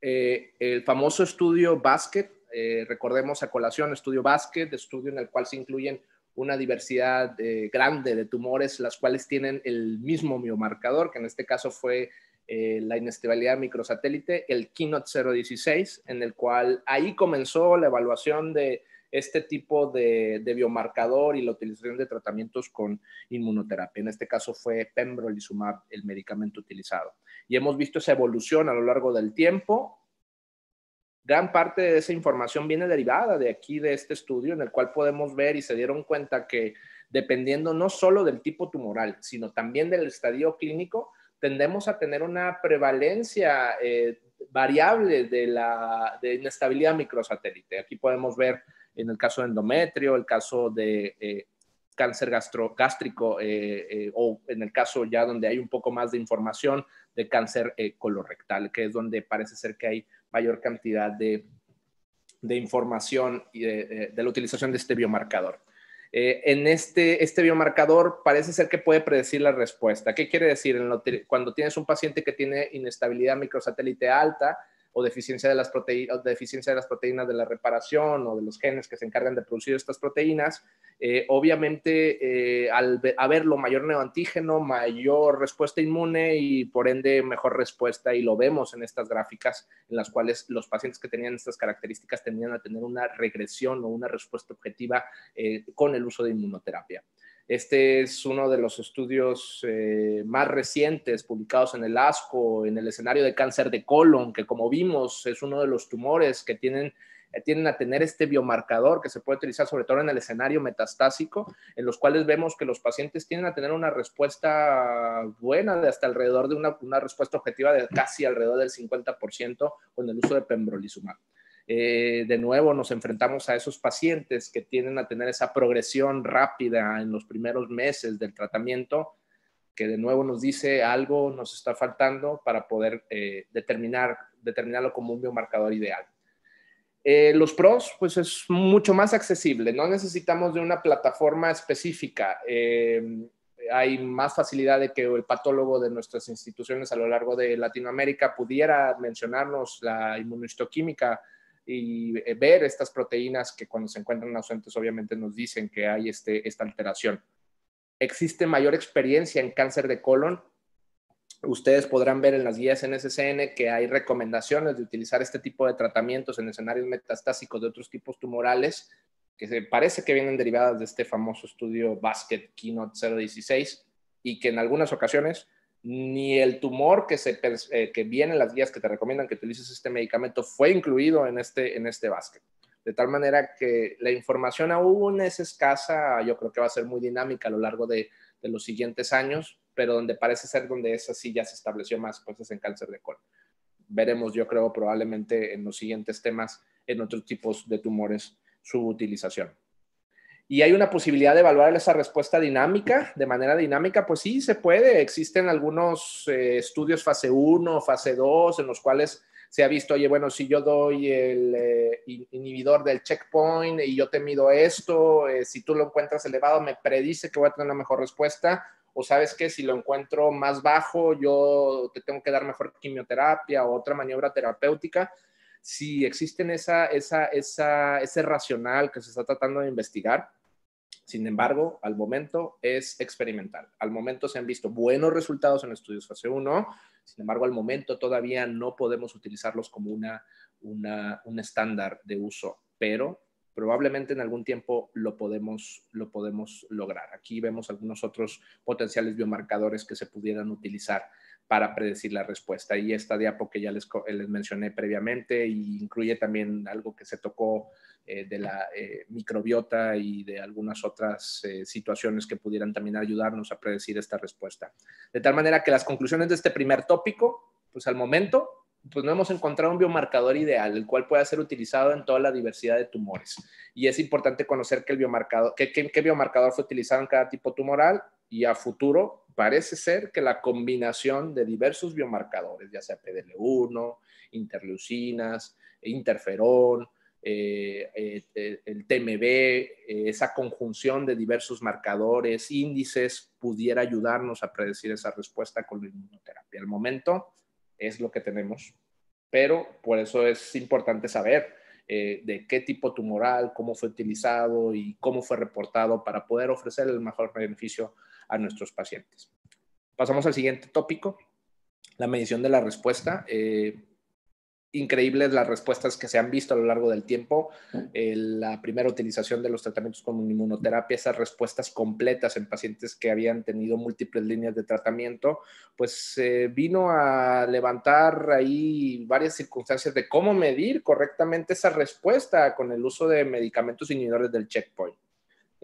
S3: Eh, el famoso estudio Basket, eh, recordemos a colación, estudio Basket, estudio en el cual se incluyen una diversidad grande de tumores, las cuales tienen el mismo biomarcador, que en este caso fue eh, la inestabilidad microsatélite, el Keynote 016, en el cual ahí comenzó la evaluación de este tipo de, biomarcador y la utilización de tratamientos con inmunoterapia. En este caso fue pembrolizumab, el medicamento utilizado. Y hemos visto esa evolución a lo largo del tiempo. Gran parte de esa información viene derivada de aquí, de este estudio, en el cual podemos ver y se dieron cuenta que dependiendo no solo del tipo tumoral, sino también del estadio clínico, tendemos a tener una prevalencia eh, variable de la de inestabilidad microsatélite. Aquí podemos ver en el caso de endometrio, el caso de eh, cáncer gastro, gástrico eh, o en el caso ya donde hay un poco más de información de cáncer colorectal, que es donde parece ser que hay mayor cantidad de, de información y de la utilización de este biomarcador. Eh, en este, este biomarcador parece ser que puede predecir la respuesta. ¿Qué quiere decir? cuando tienes un paciente que tiene inestabilidad microsatélite alta, o deficiencia de las, proteínas, deficiencia de las proteínas de la reparación o de los genes que se encargan de producir estas proteínas, eh, obviamente eh, al haberlo mayor neoantígeno, mayor respuesta inmune y por ende mejor respuesta y lo vemos en estas gráficas en las cuales los pacientes que tenían estas características tendían a tener una regresión o una respuesta objetiva eh, con el uso de inmunoterapia. Este es uno de los estudios eh, más recientes publicados en el ASCO, en el escenario de cáncer de colon, que como vimos es uno de los tumores que tienen, eh, tienen a tener este biomarcador que se puede utilizar sobre todo en el escenario metastásico, en los cuales vemos que los pacientes tienen a tener una respuesta buena de hasta alrededor de una, una respuesta objetiva de casi alrededor del 50% con el uso de pembrolizumab. Eh, de nuevo nos enfrentamos a esos pacientes que tienden a tener esa progresión rápida en los primeros meses del tratamiento, que de nuevo nos dice algo nos está faltando para poder eh, determinar, determinarlo como un biomarcador ideal. Eh, los pros, pues es mucho más accesible, no necesitamos de una plataforma específica. hay más facilidad de que el patólogo de nuestras instituciones a lo largo de Latinoamérica pudiera mencionarnos la inmunohistoquímica y ver estas proteínas que cuando se encuentran ausentes obviamente nos dicen que hay este, esta alteración. Existe mayor experiencia en cáncer de colon. Ustedes podrán ver en las guías NSCN que hay recomendaciones de utilizar este tipo de tratamientos en escenarios metastásicos de otros tipos tumorales que se parece que vienen derivadas de este famoso estudio Basket Keynote 016 y que en algunas ocasiones ni el tumor eh, que viene en las guías que te recomiendan que utilices este medicamento fue incluido en este, en este básquet. De tal manera que la información aún es escasa, yo creo que va a ser muy dinámica a lo largo de, los siguientes años, pero donde parece ser donde esa sí ya se estableció más cosas en cáncer de colon. Veremos, yo creo, probablemente en los siguientes temas, en otros tipos de tumores, su utilización y hay una posibilidad de evaluar esa respuesta dinámica, de manera dinámica, pues sí, se puede. Existen algunos eh, estudios fase 1, fase 2, en los cuales se ha visto, oye, bueno, si yo doy el eh, inhibidor del checkpoint y yo te mido esto, eh, si tú lo encuentras elevado, me predice que voy a tener una mejor respuesta. O sabes que si lo encuentro más bajo, yo te tengo que dar mejor quimioterapia o otra maniobra terapéutica si existen esa, esa, esa, ese racional que se está tratando de investigar. Sin embargo, al momento es experimental. Al momento se han visto buenos resultados en estudios fase 1. Sin embargo, al momento todavía no podemos utilizarlos como una, una, un estándar de uso, pero probablemente en algún tiempo lo podemos, lo podemos lograr. Aquí vemos algunos otros potenciales biomarcadores que se pudieran utilizar para predecir la respuesta. Y esta diapo que ya les, mencioné previamente y incluye también algo que se tocó eh, de la eh, microbiota y de algunas otras eh, situaciones que pudieran también ayudarnos a predecir esta respuesta. De tal manera que las conclusiones de este primer tópico, pues al momento, pues no hemos encontrado un biomarcador ideal, el cual pueda ser utilizado en toda la diversidad de tumores. Y es importante conocer que el biomarcador, qué, qué biomarcador fue utilizado en cada tipo tumoral y a futuro parece ser que la combinación de diversos biomarcadores, ya sea PDL1, interleucinas, interferón, eh, eh, el TMB, eh, esa conjunción de diversos marcadores, índices, pudiera ayudarnos a predecir esa respuesta con la inmunoterapia. Al momento es lo que tenemos, pero por eso es importante saber de qué tipo tumoral, cómo fue utilizado y cómo fue reportado para poder ofrecer el mejor beneficio a nuestros pacientes. Pasamos al siguiente tópico, la medición de la respuesta. Eh, increíbles las respuestas que se han visto a lo largo del tiempo. la primera utilización de los tratamientos con inmunoterapia, esas respuestas completas en pacientes que habían tenido múltiples líneas de tratamiento, pues vino a levantar ahí varias circunstancias de cómo medir correctamente esa respuesta con el uso de medicamentos inhibidores del checkpoint.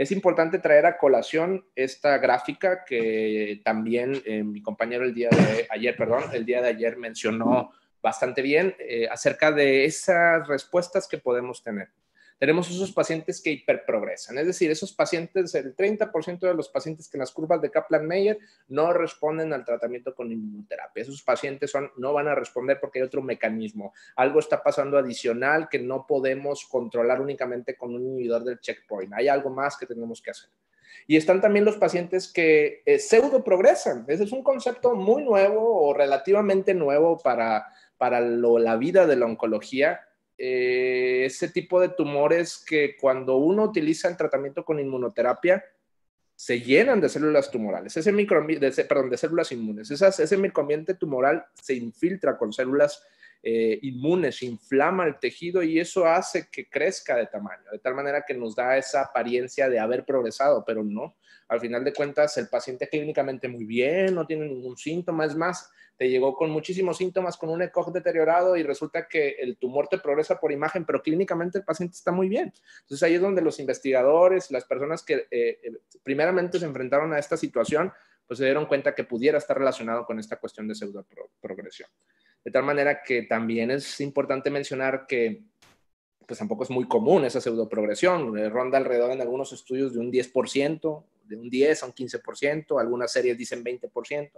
S3: Es importante traer a colación esta gráfica que también eh, mi compañero el día de ayer, perdón, el día de ayer mencionó bastante bien eh, acerca de esas respuestas que podemos tener tenemos esos pacientes que hiperprogresan. Es decir, esos pacientes, el 30% de los pacientes que en las curvas de Kaplan-Meier no responden al tratamiento con inmunoterapia. Esos pacientes son, no van a responder porque hay otro mecanismo. Algo está pasando adicional que no podemos controlar únicamente con un inhibidor del checkpoint. Hay algo más que tenemos que hacer. Y están también los pacientes que eh, pseudo progresan. Ese es un concepto muy nuevo o relativamente nuevo para, para la vida de la oncología eh, ese tipo de tumores que cuando uno utiliza el tratamiento con inmunoterapia, se llenan de células tumorales, ese de, perdón, de células inmunes. ese microambiente tumoral se infiltra con células eh, inmunes, inflama el tejido y eso hace que crezca de tamaño, de tal manera que nos da esa apariencia de haber progresado, pero no. Al final de cuentas, el paciente clínicamente muy bien, no tiene ningún síntoma, es más, te llegó con muchísimos síntomas, con un ECOG deteriorado y resulta que el tumor te progresa por imagen, pero clínicamente el paciente está muy bien. Entonces ahí es donde los investigadores, las personas que eh, eh, primeramente se enfrentaron a esta situación, pues se dieron cuenta que pudiera estar relacionado con esta cuestión de pseudo progresión. De tal manera que también es importante mencionar que pues tampoco es muy común esa pseudoprogresión. Ronda alrededor en algunos estudios de un 10%, de un 10 a un 15%, algunas series dicen 20%,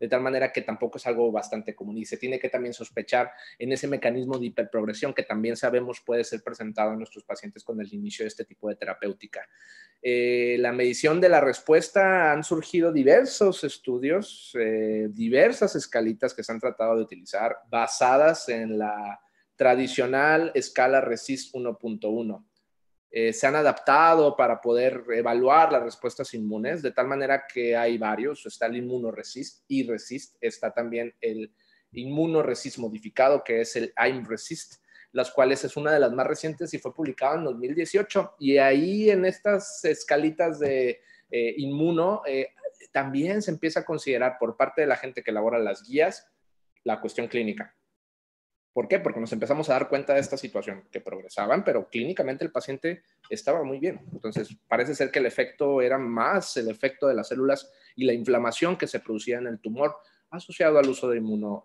S3: de tal manera que tampoco es algo bastante común y se tiene que también sospechar en ese mecanismo de hiperprogresión que también sabemos puede ser presentado en nuestros pacientes con el inicio de este tipo de terapéutica. Eh, la medición de la respuesta han surgido diversos estudios, eh, diversas escalitas que se han tratado de utilizar basadas en la tradicional escala RESIST 1.1. Eh, se han adaptado para poder evaluar las respuestas inmunes, de tal manera que hay varios, está el inmunoresist y resist, está también el inmunoresist modificado, que es el IMRESIST, las cuales es una de las más recientes y fue publicada en 2018. Y ahí en estas escalitas de eh, inmuno eh, también se empieza a considerar por parte de la gente que elabora las guías la cuestión clínica. ¿Por qué? Porque nos empezamos a dar cuenta de esta situación, que progresaban, pero clínicamente el paciente estaba muy bien. Entonces, parece ser que el efecto era más el efecto de las células y la inflamación que se producía en el tumor asociado al uso de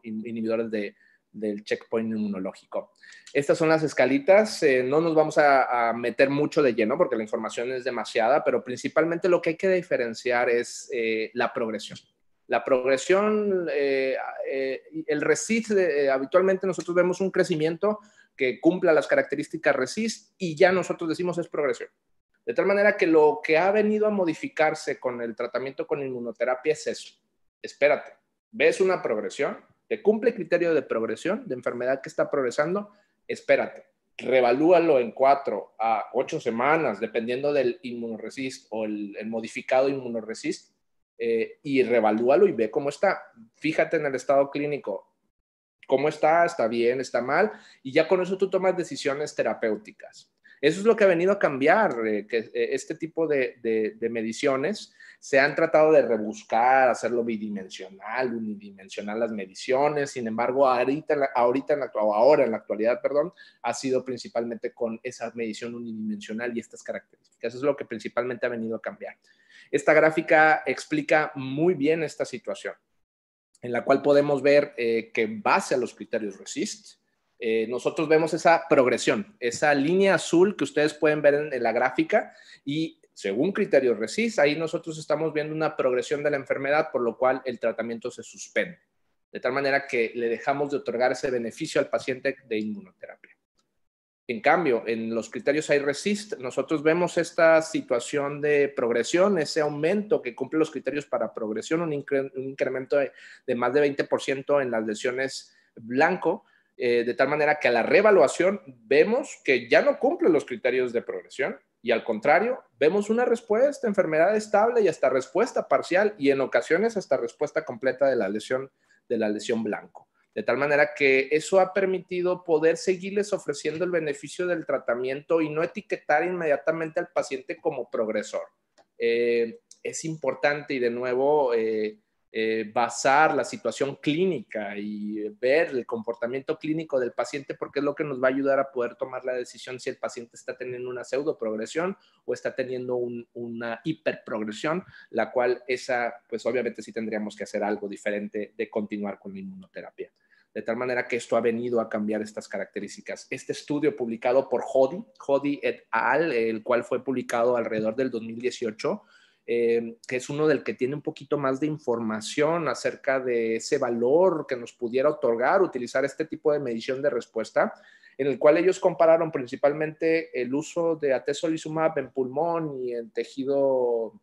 S3: inhibidores de, del checkpoint inmunológico. Estas son las escalitas, eh, no nos vamos a, meter mucho de lleno porque la información es demasiada, pero principalmente lo que hay que diferenciar es eh, la progresión. La progresión, eh, eh, el RESIST, eh, habitualmente nosotros vemos un crecimiento que cumpla las características RESIST y ya nosotros decimos es progresión. De tal manera que lo que ha venido a modificarse con el tratamiento con inmunoterapia es eso. Espérate, ves una progresión, te cumple criterio de progresión, de enfermedad que está progresando, espérate, revalúalo en cuatro a ocho semanas, dependiendo del inmunoresist o el, el modificado inmunoresist, eh, y revalúalo y ve cómo está. Fíjate en el estado clínico, cómo está, está bien, está mal, y ya con eso tú tomas decisiones terapéuticas. Eso es lo que ha venido a cambiar, eh, que eh, este tipo de, de, mediciones se han tratado de rebuscar, hacerlo bidimensional, unidimensional las mediciones, sin embargo, ahorita, ahorita en la, ahora en la actualidad, perdón, ha sido principalmente con esa medición unidimensional y estas características. Eso es lo que principalmente ha venido a cambiar. Esta gráfica explica muy bien esta situación, en la cual podemos ver eh, que base a los criterios RESIST, eh, nosotros vemos esa progresión, esa línea azul que ustedes pueden ver en, la gráfica y según criterios RESIST, ahí nosotros estamos viendo una progresión de la enfermedad, por lo cual el tratamiento se suspende, de tal manera que le dejamos de otorgar ese beneficio al paciente de inmunoterapia. En cambio, en los criterios iResist, nosotros vemos esta situación de progresión, ese aumento que cumple los criterios para progresión, un, incremento de, más de 20% en las lesiones blanco, eh, de tal manera que a la reevaluación vemos que ya no cumple los criterios de progresión y al contrario, vemos una respuesta, enfermedad estable y hasta respuesta parcial y en ocasiones hasta respuesta completa de la lesión, de la lesión blanco. De tal manera que eso ha permitido poder seguirles ofreciendo el beneficio del tratamiento y no etiquetar inmediatamente al paciente como progresor. Eh, es importante y de nuevo eh, eh, basar la situación clínica y ver el comportamiento clínico del paciente porque es lo que nos va a ayudar a poder tomar la decisión si el paciente está teniendo una pseudo progresión o está teniendo una hiperprogresión, la cual esa, pues obviamente sí tendríamos que hacer algo diferente de continuar con la inmunoterapia de tal manera que esto ha venido a cambiar estas características. Este estudio publicado por Jodi, Jodi et al., el cual fue publicado alrededor del 2018, eh, que es uno del que tiene un poquito más de información acerca de ese valor que nos pudiera otorgar utilizar este tipo de medición de respuesta, en el cual ellos compararon principalmente el uso de atezolizumab en pulmón y en tejido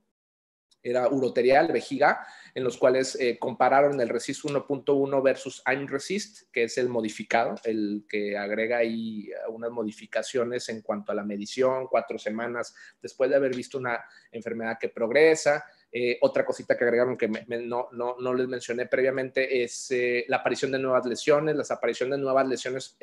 S3: era uroterial, vejiga, en los cuales eh, compararon el RESIST 1.1 versus resist que es el modificado, el que agrega ahí eh, unas modificaciones en cuanto a la medición, cuatro semanas después de haber visto una enfermedad que progresa. Eh, otra cosita que agregaron que no, no, no, les mencioné previamente es la aparición de nuevas lesiones. Las apariciones de nuevas lesiones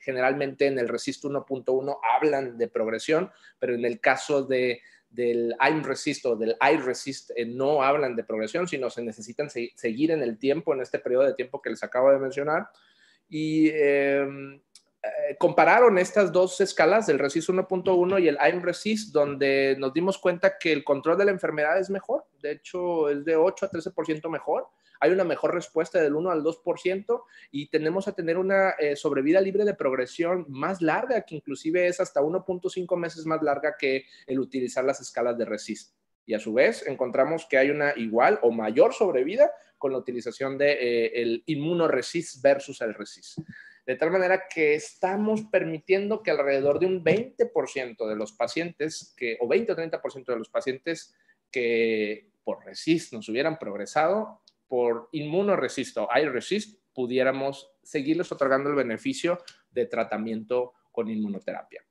S3: generalmente en el RESIST 1.1 hablan de progresión, pero en el caso de del I'm resist o del I resist no hablan de progresión, sino se necesitan seguir en el tiempo, en este periodo de tiempo que les acabo de mencionar. Y em, eh, compararon estas dos escalas, el RESIS 1.1 y el AIM RESIS, donde nos dimos cuenta que el control de la enfermedad es mejor, de hecho es de 8 a 13% mejor, hay una mejor respuesta del 1 al 2% y tenemos a tener una eh, sobrevida libre de progresión más larga, que inclusive es hasta 1.5 meses más larga que el utilizar las escalas de RESIS. Y a su vez encontramos que hay una igual o mayor sobrevida con la utilización del de, eh, el inmunoresist versus el resist. De tal manera que estamos permitiendo que alrededor de un 20% de los pacientes, que, o 20 o 30% de los pacientes que por resist nos hubieran progresado, por inmunoresist o iResist, pudiéramos seguirles otorgando el beneficio de tratamiento con inmunoterapia.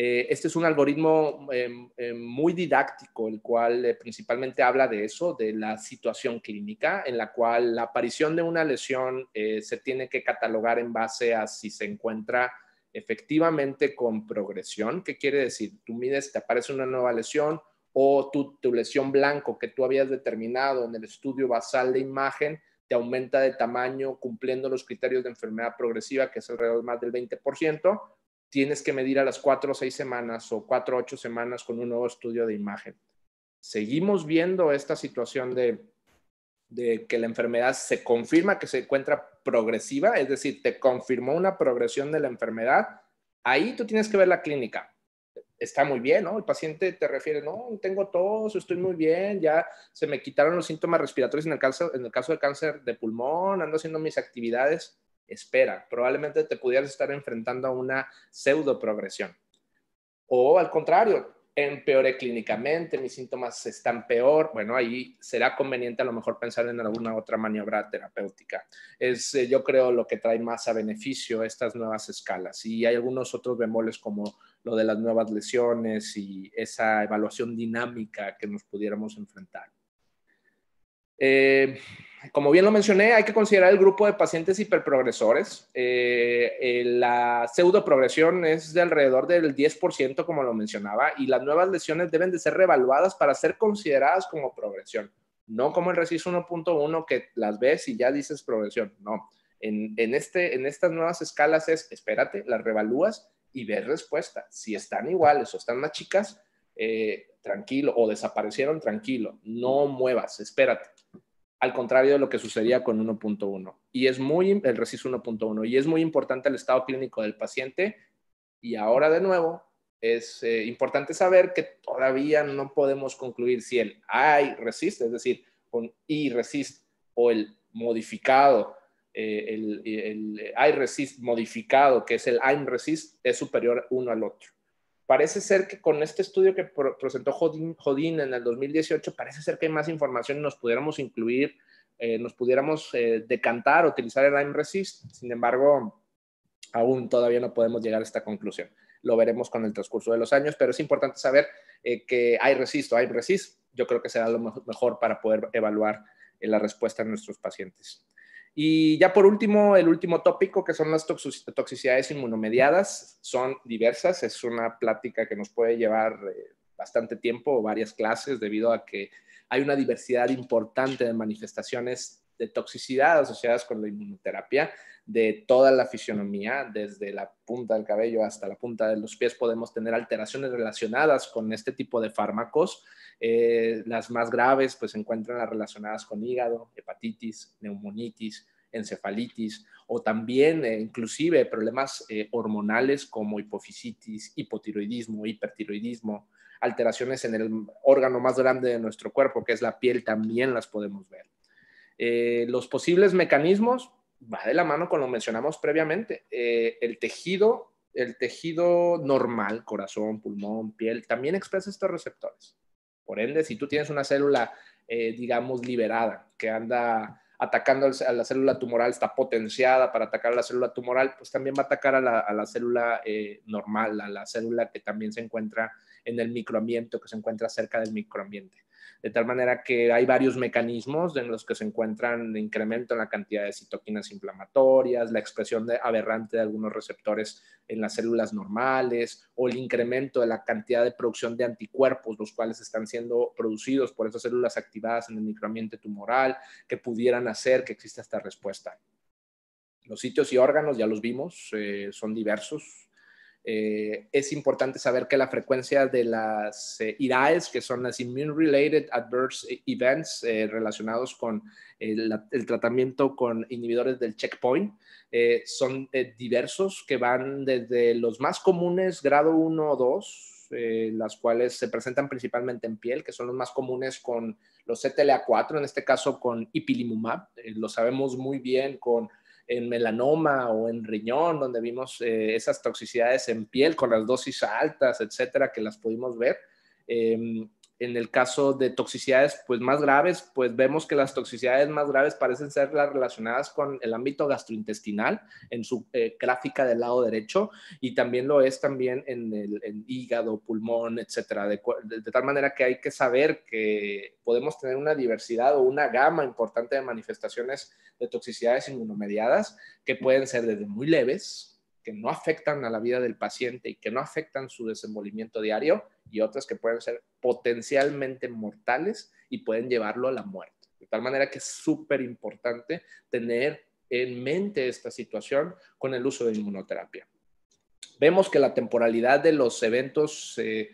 S3: Eh, este es un algoritmo em, em, muy didáctico, el cual eh, principalmente habla de eso, de la situación clínica, en la cual la aparición de una lesión eh, se tiene que catalogar en base a si se encuentra efectivamente con progresión. ¿Qué quiere decir? Tú mides, te aparece una nueva lesión o tu, tu lesión blanco que tú habías determinado en el estudio basal de imagen te aumenta de tamaño cumpliendo los criterios de enfermedad progresiva, que es alrededor más del 20%, tienes que medir a las cuatro o seis semanas o cuatro o ocho semanas con un nuevo estudio de imagen. Seguimos viendo esta situación de, de que la enfermedad se confirma que se encuentra progresiva, es decir, te confirmó una progresión de la enfermedad, ahí tú tienes que ver la clínica. Está muy bien, ¿no? El paciente te refiere, no, tengo tos, estoy muy bien, ya se me quitaron los síntomas respiratorios en el caso, en el caso del cáncer de pulmón, ando haciendo mis actividades espera, probablemente te pudieras estar enfrentando a una pseudo progresión. O al contrario, empeoré clínicamente, mis síntomas están peor, bueno, ahí será conveniente a lo mejor pensar en alguna otra maniobra terapéutica. Es, eh, yo creo, lo que trae más a beneficio estas nuevas escalas. Y hay algunos otros bemoles como lo de las nuevas lesiones y esa evaluación dinámica que nos pudiéramos enfrentar. Eh, como bien lo mencioné, hay que considerar el grupo de pacientes hiperprogresores. Eh, eh, la pseudoprogresión es de alrededor del 10%, como lo mencionaba, y las nuevas lesiones deben de ser revaluadas para ser consideradas como progresión, no como el RECIS 1.1 que las ves y ya dices progresión. No, en, este, en estas nuevas escalas es, espérate, las revalúas y ves respuesta. Si están iguales o están más chicas, eh, tranquilo, o desaparecieron, tranquilo, no muevas, espérate al contrario de lo que sucedía con 1.1. Y es muy, el RESIS 1.1, y es muy importante el estado clínico del paciente. Y ahora de nuevo, es eh, importante saber que todavía no podemos concluir si el I resist, es decir, con I resist o el modificado, eh, el, I resist modificado, que es el IM resist, es superior uno al otro parece ser que con este estudio que presentó Jodín, en el 2018, parece ser que hay más información y nos pudiéramos incluir, eh, nos pudiéramos eh, decantar, utilizar el AIM Resist. Sin embargo, aún todavía no podemos llegar a esta conclusión. Lo veremos con el transcurso de los años, pero es importante saber eh, que hay resist o hay resist. Yo creo que será lo mejor para poder evaluar la respuesta de nuestros pacientes. Y ya por último, el último tópico, que son las toxicidades inmunomediadas, son diversas. Es una plática que nos puede llevar eh, bastante tiempo varias clases debido a que hay una diversidad importante de manifestaciones de toxicidad asociadas con la inmunoterapia de toda la fisionomía, desde la punta del cabello hasta la punta de los pies, podemos tener alteraciones relacionadas con este tipo de fármacos. Eh, las más graves pues se encuentran las relacionadas con hígado, hepatitis, neumonitis, encefalitis o también eh, inclusive problemas eh, hormonales como hipofisitis, hipotiroidismo, hipertiroidismo, alteraciones en el órgano más grande de nuestro cuerpo, que es la piel, también las podemos ver. Los posibles mecanismos va de la mano con lo mencionamos previamente. el tejido, el tejido normal, corazón, pulmón, piel, también expresa estos receptores. Por ende, si tú tienes una célula, eh, digamos, liberada, que anda atacando a la célula tumoral, está potenciada para atacar a la célula tumoral, pues también va a atacar a la, célula eh, normal, a la célula que también se encuentra en el microambiente, que se encuentra cerca del microambiente de tal manera que hay varios mecanismos en los que se encuentran incremento en la cantidad de citoquinas inflamatorias, la expresión de aberrante de algunos receptores en las células normales o el incremento de la cantidad de producción de anticuerpos, los cuales están siendo producidos por esas células activadas en el microambiente tumoral, que pudieran hacer que exista esta respuesta. Los sitios y órganos ya los vimos, eh, son diversos. Eh, es importante saber que la frecuencia de las eh, IRAES, que son las Immune Related Adverse Events relacionados con el, tratamiento con inhibidores del checkpoint, son diversos, que van desde los más comunes, grado 1 o 2, las cuales se presentan principalmente en piel, que son los más comunes con los CTLA4, en este caso con ipilimumab. lo sabemos muy bien con en melanoma o en riñón, donde vimos eh, esas toxicidades en piel con las dosis altas, etcétera, que las pudimos ver. Em, en el caso de toxicidades pues más graves, pues vemos que las toxicidades más graves parecen ser las relacionadas con el ámbito gastrointestinal en su eh, gráfica del lado derecho y también lo es también en el hígado, pulmón, etcétera. De, de, tal manera que hay que saber que podemos tener una diversidad o una gama importante de manifestaciones de toxicidades inmunomediadas que pueden ser desde muy leves, que no afectan a la vida del paciente y que no afectan su desenvolvimiento diario y otras que pueden ser potencialmente mortales y pueden llevarlo a la muerte. De tal manera que es súper importante tener en mente esta situación con el uso de inmunoterapia. Vemos que la temporalidad de los eventos eh,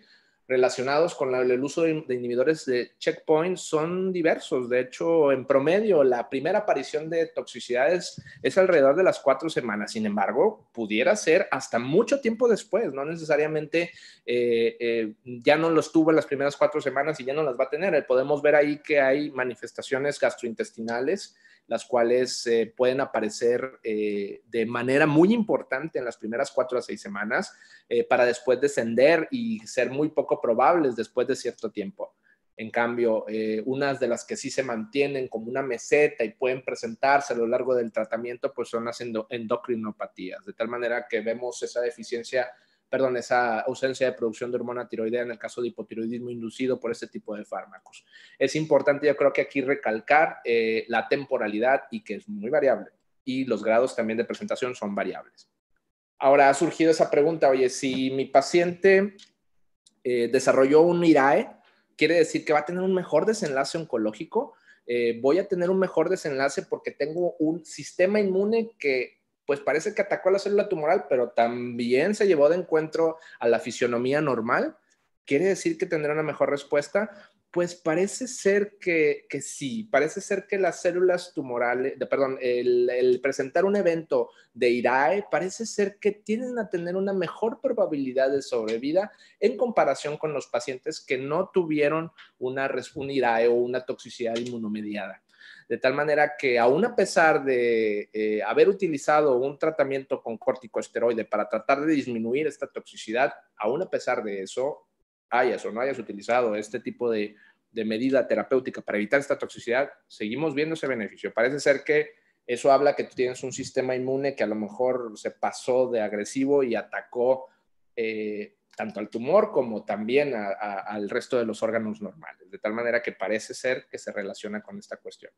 S3: relacionados con el uso de, inhibidores de checkpoint son diversos. De hecho, en promedio, la primera aparición de toxicidades es alrededor de las cuatro semanas. Sin embargo, pudiera ser hasta mucho tiempo después. No necesariamente eh, eh, ya no los tuvo en las primeras cuatro semanas y ya no las va a tener. Podemos ver ahí que hay manifestaciones gastrointestinales las cuales eh, pueden aparecer eh, de manera muy importante en las primeras cuatro a seis semanas eh, para después descender y ser muy poco probables después de cierto tiempo. En cambio, unas de las que sí se mantienen como una meseta y pueden presentarse a lo largo del tratamiento, pues son las endocrinopatías, de tal manera que vemos esa deficiencia perdón, esa ausencia de producción de hormona tiroidea en el caso de hipotiroidismo inducido por este tipo de fármacos. Es importante, yo creo que aquí recalcar eh, la temporalidad y que es muy variable y los grados también de presentación son variables. Ahora ha surgido esa pregunta, oye, si mi paciente eh, desarrolló un IRAE, quiere decir que va a tener un mejor desenlace oncológico. Eh, voy a tener un mejor desenlace porque tengo un sistema inmune que pues parece que atacó a la célula tumoral, pero también se llevó de encuentro a la fisionomía normal. ¿Quiere decir que tendrá una mejor respuesta? Pues parece ser que, sí, parece ser que las células tumorales, de, perdón, el, presentar un evento de IRAE parece ser que tienden a tener una mejor probabilidad de sobrevida en comparación con los pacientes que no tuvieron una, un IRAE o una toxicidad inmunomediada de tal manera que aún a pesar de eh, haber utilizado un tratamiento con corticosteroide para tratar de disminuir esta toxicidad, aún a pesar de eso, hayas o no hayas utilizado este tipo de, medida terapéutica para evitar esta toxicidad, seguimos viendo ese beneficio. Parece ser que eso habla que tú tienes un sistema inmune que a lo mejor se pasó de agresivo y atacó eh, tanto al tumor como también al resto de los órganos normales, de tal manera que parece ser que se relaciona con esta cuestión.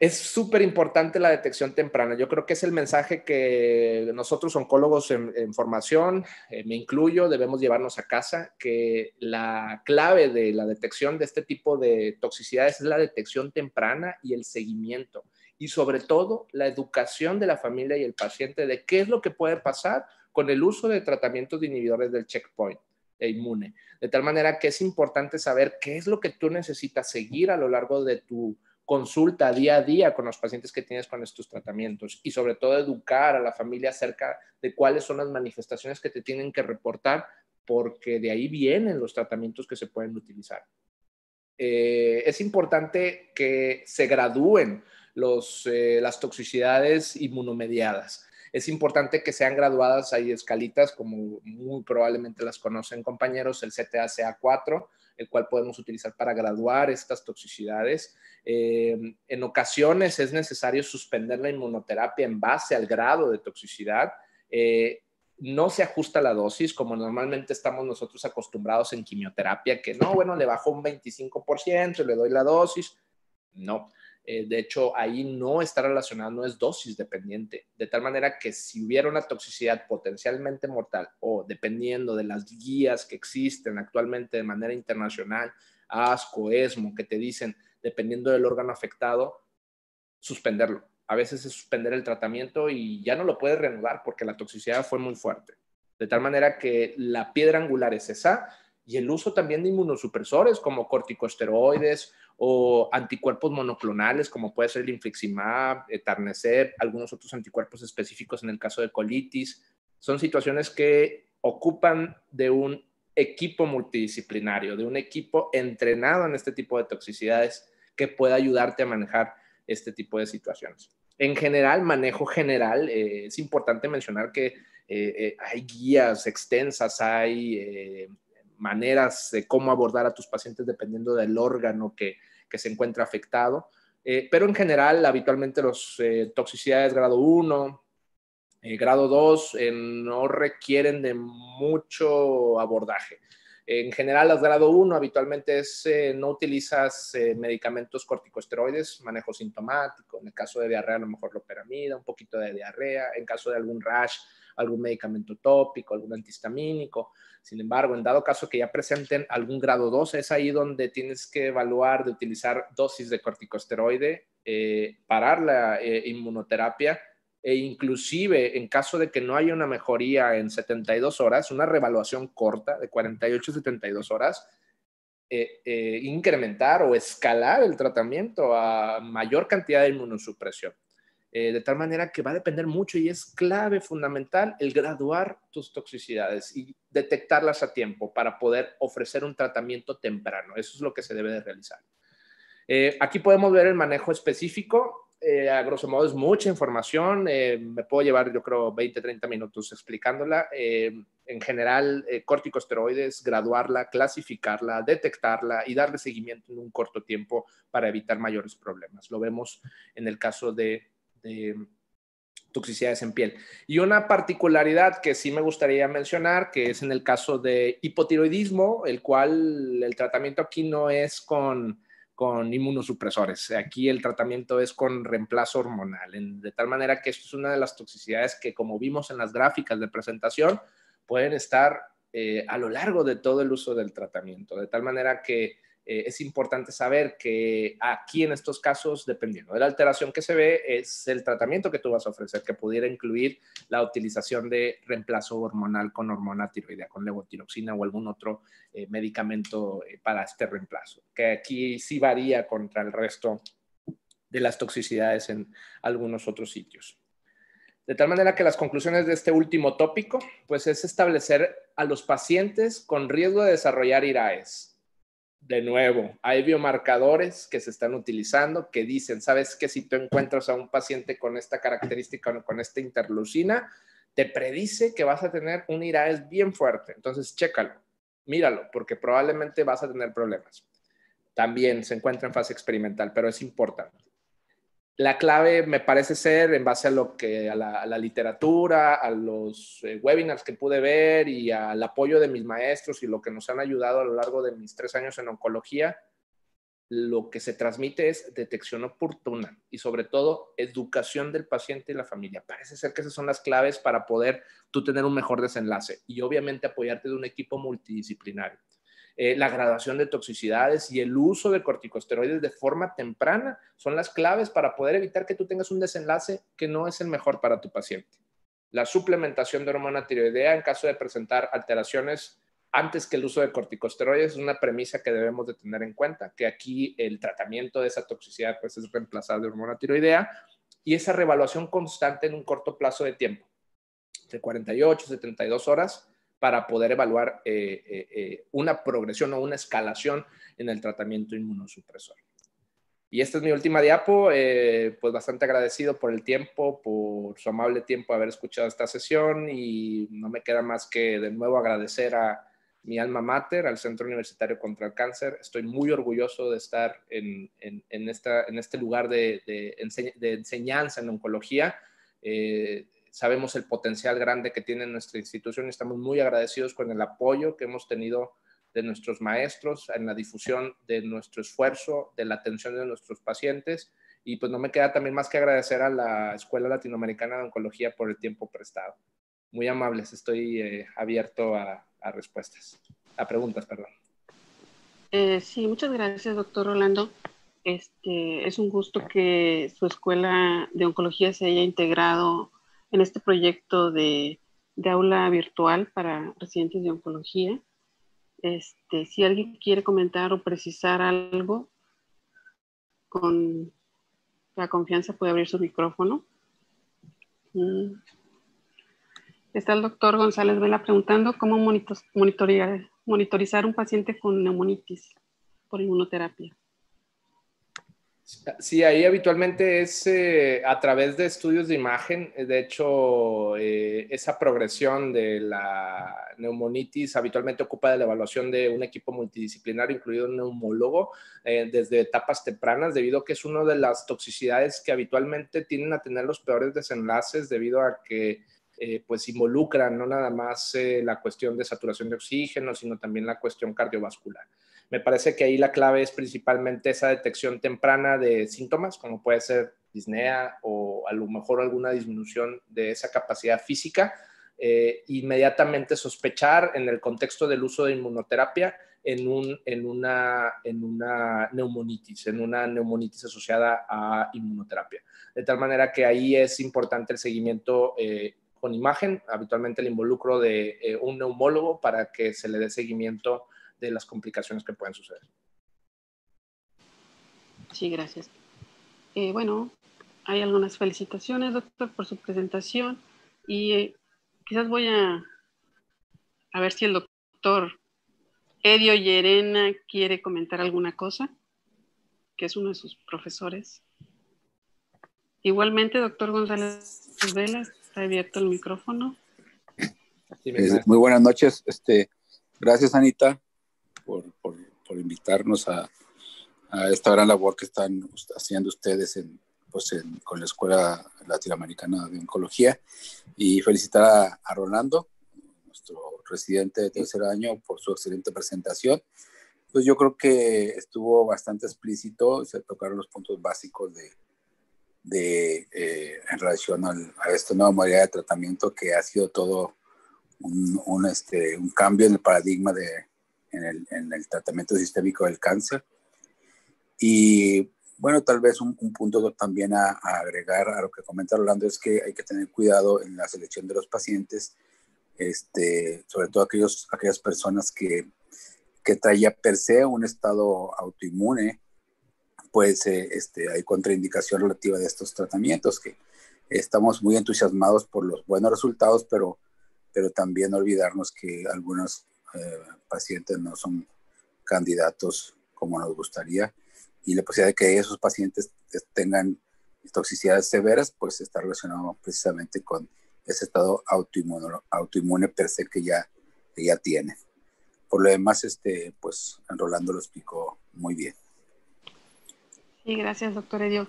S3: Es súper importante la detección temprana. Yo creo que es el mensaje que nosotros oncólogos en, formación, eh, me incluyo, debemos llevarnos a casa, que la clave de la detección de este tipo de toxicidades es la detección temprana y el seguimiento. Y sobre todo la educación de la familia y el paciente de qué es lo que puede pasar con el uso de tratamientos de inhibidores del checkpoint e inmune. De tal manera que es importante saber qué es lo que tú necesitas seguir a lo largo de tu consulta día a día con los pacientes que tienes con estos tratamientos y sobre todo educar a la familia acerca de cuáles son las manifestaciones que te tienen que reportar porque de ahí vienen los tratamientos que se pueden utilizar. Eh, es importante que se gradúen eh, las toxicidades inmunomediadas. Es importante que sean graduadas, hay escalitas como muy probablemente las conocen compañeros, el CTACA4, el cual podemos utilizar para graduar estas toxicidades. Eh, en ocasiones es necesario suspender la inmunoterapia en base al grado de toxicidad. Eh, no se ajusta la dosis como normalmente estamos nosotros acostumbrados en quimioterapia, que no, bueno, le bajo un 25%, le doy la dosis. No, eh, de hecho, ahí no está relacionado, no es dosis dependiente, de tal manera que si hubiera una toxicidad potencialmente mortal o dependiendo de las guías que existen actualmente de manera internacional, ASCO, ESMO, que te dicen, dependiendo del órgano afectado, suspenderlo. a veces es suspender el tratamiento y ya no lo puedes reanudar porque la toxicidad fue muy fuerte. De tal manera que la piedra angular es esa y el uso también de inmunosupresores como corticosteroides o anticuerpos monoclonales como puede ser el infliximab, etarnecer, algunos otros anticuerpos específicos en el caso de colitis. Son situaciones que ocupan de un equipo multidisciplinario, de un equipo entrenado en este tipo de toxicidades que pueda ayudarte a manejar este tipo de situaciones. En general, manejo general, eh, es importante mencionar que eh, eh, hay guías extensas, hay maneras de cómo abordar a tus pacientes dependiendo del órgano que, se encuentra afectado. Eh, pero en general, habitualmente los eh, toxicidades grado 1, eh, grado 2 no requieren de mucho abordaje. En general, las grado 1 habitualmente es, no utilizas medicamentos corticosteroides, manejo sintomático. En el caso de diarrea, a lo mejor loperamida, un poquito de diarrea. En caso de algún rash, algún medicamento tópico, algún antihistamínico. Sin embargo, en dado caso que ya presenten algún grado 2, es ahí donde tienes que evaluar de utilizar dosis de corticosteroide, eh, parar la eh, inmunoterapia e inclusive en caso de que no haya una mejoría en 72 horas, una revaluación corta de 48 a 72 horas, eh, incrementar o escalar el tratamiento a mayor cantidad de inmunosupresión. Eh, de tal manera que va a depender mucho y es clave fundamental el graduar tus toxicidades y detectarlas a tiempo para poder ofrecer un tratamiento temprano. Eso es lo que se debe de realizar. Eh, aquí podemos ver el manejo específico. Eh, a grosso modo es mucha información. me puedo llevar, yo creo, 20, 30 minutos explicándola. en general, corticosteroides, graduarla, clasificarla, detectarla y darle seguimiento en un corto tiempo para evitar mayores problemas. Lo vemos en el caso de de toxicidades en piel. Y una particularidad que sí me gustaría mencionar, que es en el caso de hipotiroidismo, el cual el tratamiento aquí no es con, con inmunosupresores, aquí el tratamiento es con reemplazo hormonal, de tal manera que esto es una de las toxicidades que, como vimos en las gráficas de presentación, pueden estar eh, a lo largo de todo el uso del tratamiento, de tal manera que eh, es importante saber que aquí en estos casos, dependiendo de la alteración que se ve, es el tratamiento que tú vas a ofrecer, que pudiera incluir la utilización de reemplazo hormonal con hormona tiroidea, con levotiroxina o algún otro eh, medicamento eh, para este reemplazo, que aquí sí varía contra el resto de las toxicidades en algunos otros sitios. De tal manera que las conclusiones de este último tópico, pues es establecer a los pacientes con riesgo de desarrollar IRAES de nuevo, hay biomarcadores que se están utilizando que dicen, sabes que si tú encuentras a un paciente con esta característica o con esta interleucina, te predice que vas a tener un IRAES bien fuerte. Entonces, chécalo, míralo, porque probablemente vas a tener problemas. También se encuentra en fase experimental, pero es importante la clave me parece ser en base a lo que a la, literatura, a los eh, webinars que pude ver y al apoyo de mis maestros y lo que nos han ayudado a lo largo de mis tres años en oncología, lo que se transmite es detección oportuna y sobre todo educación del paciente y la familia. Parece ser que esas son las claves para poder tú tener un mejor desenlace y obviamente apoyarte de un equipo multidisciplinario. Eh, la graduación de toxicidades y el uso de corticosteroides de forma temprana son las claves para poder evitar que tú tengas un desenlace que no es el mejor para tu paciente. La suplementación de hormona tiroidea en caso de presentar alteraciones antes que el uso de corticosteroides es una premisa que debemos de tener en cuenta, que aquí el tratamiento de esa toxicidad pues, es reemplazar de hormona tiroidea y esa revaluación constante en un corto plazo de tiempo, de 48, 72 horas, para poder evaluar eh, eh, eh, una progresión o una escalación en el tratamiento inmunosupresor. Y esta es mi última diapo, pues bastante agradecido por el tiempo, por su amable tiempo haber escuchado esta sesión y no me queda más que de nuevo agradecer a mi alma mater, al Centro Universitario contra el Cáncer. Estoy muy orgulloso de estar en, en, esta, en este lugar de, de, enseñanza en oncología sabemos el potencial grande que tiene nuestra institución y estamos muy agradecidos con el apoyo que hemos tenido de nuestros maestros en la difusión de nuestro esfuerzo, de la atención de nuestros pacientes. Y pues no me queda también más que agradecer a la Escuela Latinoamericana de Oncología por el tiempo prestado. Muy amables, estoy eh, abierto a, respuestas, a preguntas, perdón.
S1: Eh, sí, muchas gracias, doctor Rolando. Este, es un gusto que su escuela de oncología se haya integrado en este proyecto de, aula virtual para residentes de oncología. Este, si alguien quiere comentar o precisar algo, con la confianza puede abrir su micrófono. Mm. Está el doctor González Vela preguntando cómo monitorizar un paciente con neumonitis por inmunoterapia.
S3: Sí, ahí habitualmente es eh, a través de estudios de imagen. De hecho, eh, esa progresión de la neumonitis habitualmente ocupa de la evaluación de un equipo multidisciplinario, incluido un neumólogo, eh, desde etapas tempranas, debido a que es una de las toxicidades que habitualmente tienden a tener los peores desenlaces, debido a que pues involucran no nada más la cuestión de saturación de oxígeno, sino también la cuestión cardiovascular. Me parece que ahí la clave es principalmente esa detección temprana de síntomas, como puede ser disnea o a lo mejor alguna disminución de esa capacidad física. Eh, inmediatamente sospechar en el contexto del uso de inmunoterapia en, un, en, una, en una neumonitis, en una neumonitis asociada a inmunoterapia. De tal manera que ahí es importante el seguimiento eh, con imagen, habitualmente el involucro de eh, un neumólogo para que se le dé seguimiento de las complicaciones que pueden suceder.
S1: Sí, gracias. Eh, bueno, hay algunas felicitaciones, doctor, por su presentación y eh, quizás voy a, a ver si el doctor Edio Llerena quiere comentar alguna cosa, que es uno de sus profesores. Igualmente, doctor González Vela, está abierto el micrófono.
S2: muy buenas noches. Este, gracias, Anita por, por, invitarnos a, a, esta gran labor que están haciendo ustedes en, pues con la Escuela Latinoamericana de Oncología y felicitar a, a, Rolando, nuestro residente de tercer año, por su excelente presentación. Pues yo creo que estuvo bastante explícito, se tocaron los puntos básicos de, de eh, en relación al, a esta nueva modalidad de tratamiento que ha sido todo un, un, este, un cambio en el paradigma de, en el, en el tratamiento sistémico del cáncer. Y bueno, tal vez un, punto también a, agregar a lo que comenta Rolando es que hay que tener cuidado en la selección de los pacientes, este, sobre todo aquellos, aquellas personas que, que traía per se un estado autoinmune, pues eh, este, hay contraindicación relativa de estos tratamientos, que estamos muy entusiasmados por los buenos resultados, pero, pero también olvidarnos que algunos eh, pacientes no son candidatos como nos gustaría y la posibilidad de que esos pacientes tengan toxicidades severas, pues está relacionado precisamente con ese estado autoinmune, autoinmune per se que ya, que ya tiene. Por lo demás, este, pues Rolando lo explicó muy bien.
S1: Sí, gracias, doctor Edio.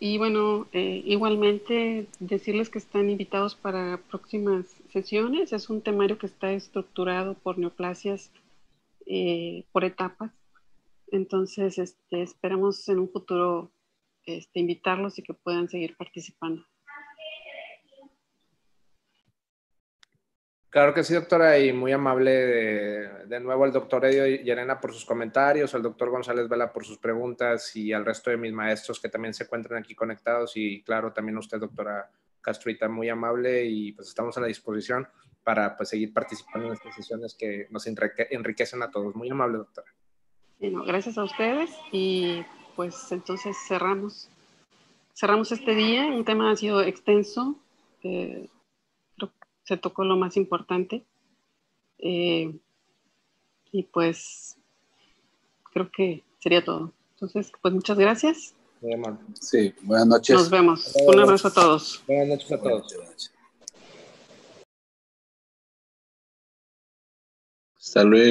S1: Y bueno, eh, igualmente decirles que están invitados para próximas sesiones. Es un temario que está estructurado por neoplasias eh, por etapas. Entonces, este, esperamos en un futuro este, invitarlos y que puedan seguir participando.
S3: Claro que sí, doctora, y muy amable de, nuevo al doctor Edio Yerena por sus comentarios, al doctor González Vela por sus preguntas y al resto de mis maestros que también se encuentran aquí conectados y claro, también usted, doctora Castruita, muy amable y pues estamos a la disposición para pues, seguir participando en estas sesiones que nos enriquecen a todos. Muy amable, doctora.
S1: Bueno, gracias a ustedes y pues entonces cerramos. Cerramos este día, un tema ha sido extenso. Eh, se tocó lo más importante. Eh, y pues creo que sería todo. Entonces, pues muchas gracias.
S2: Sí, buenas noches.
S1: Nos vemos. Un abrazo a todos.
S3: Buenas noches a todos.
S2: Hasta luego.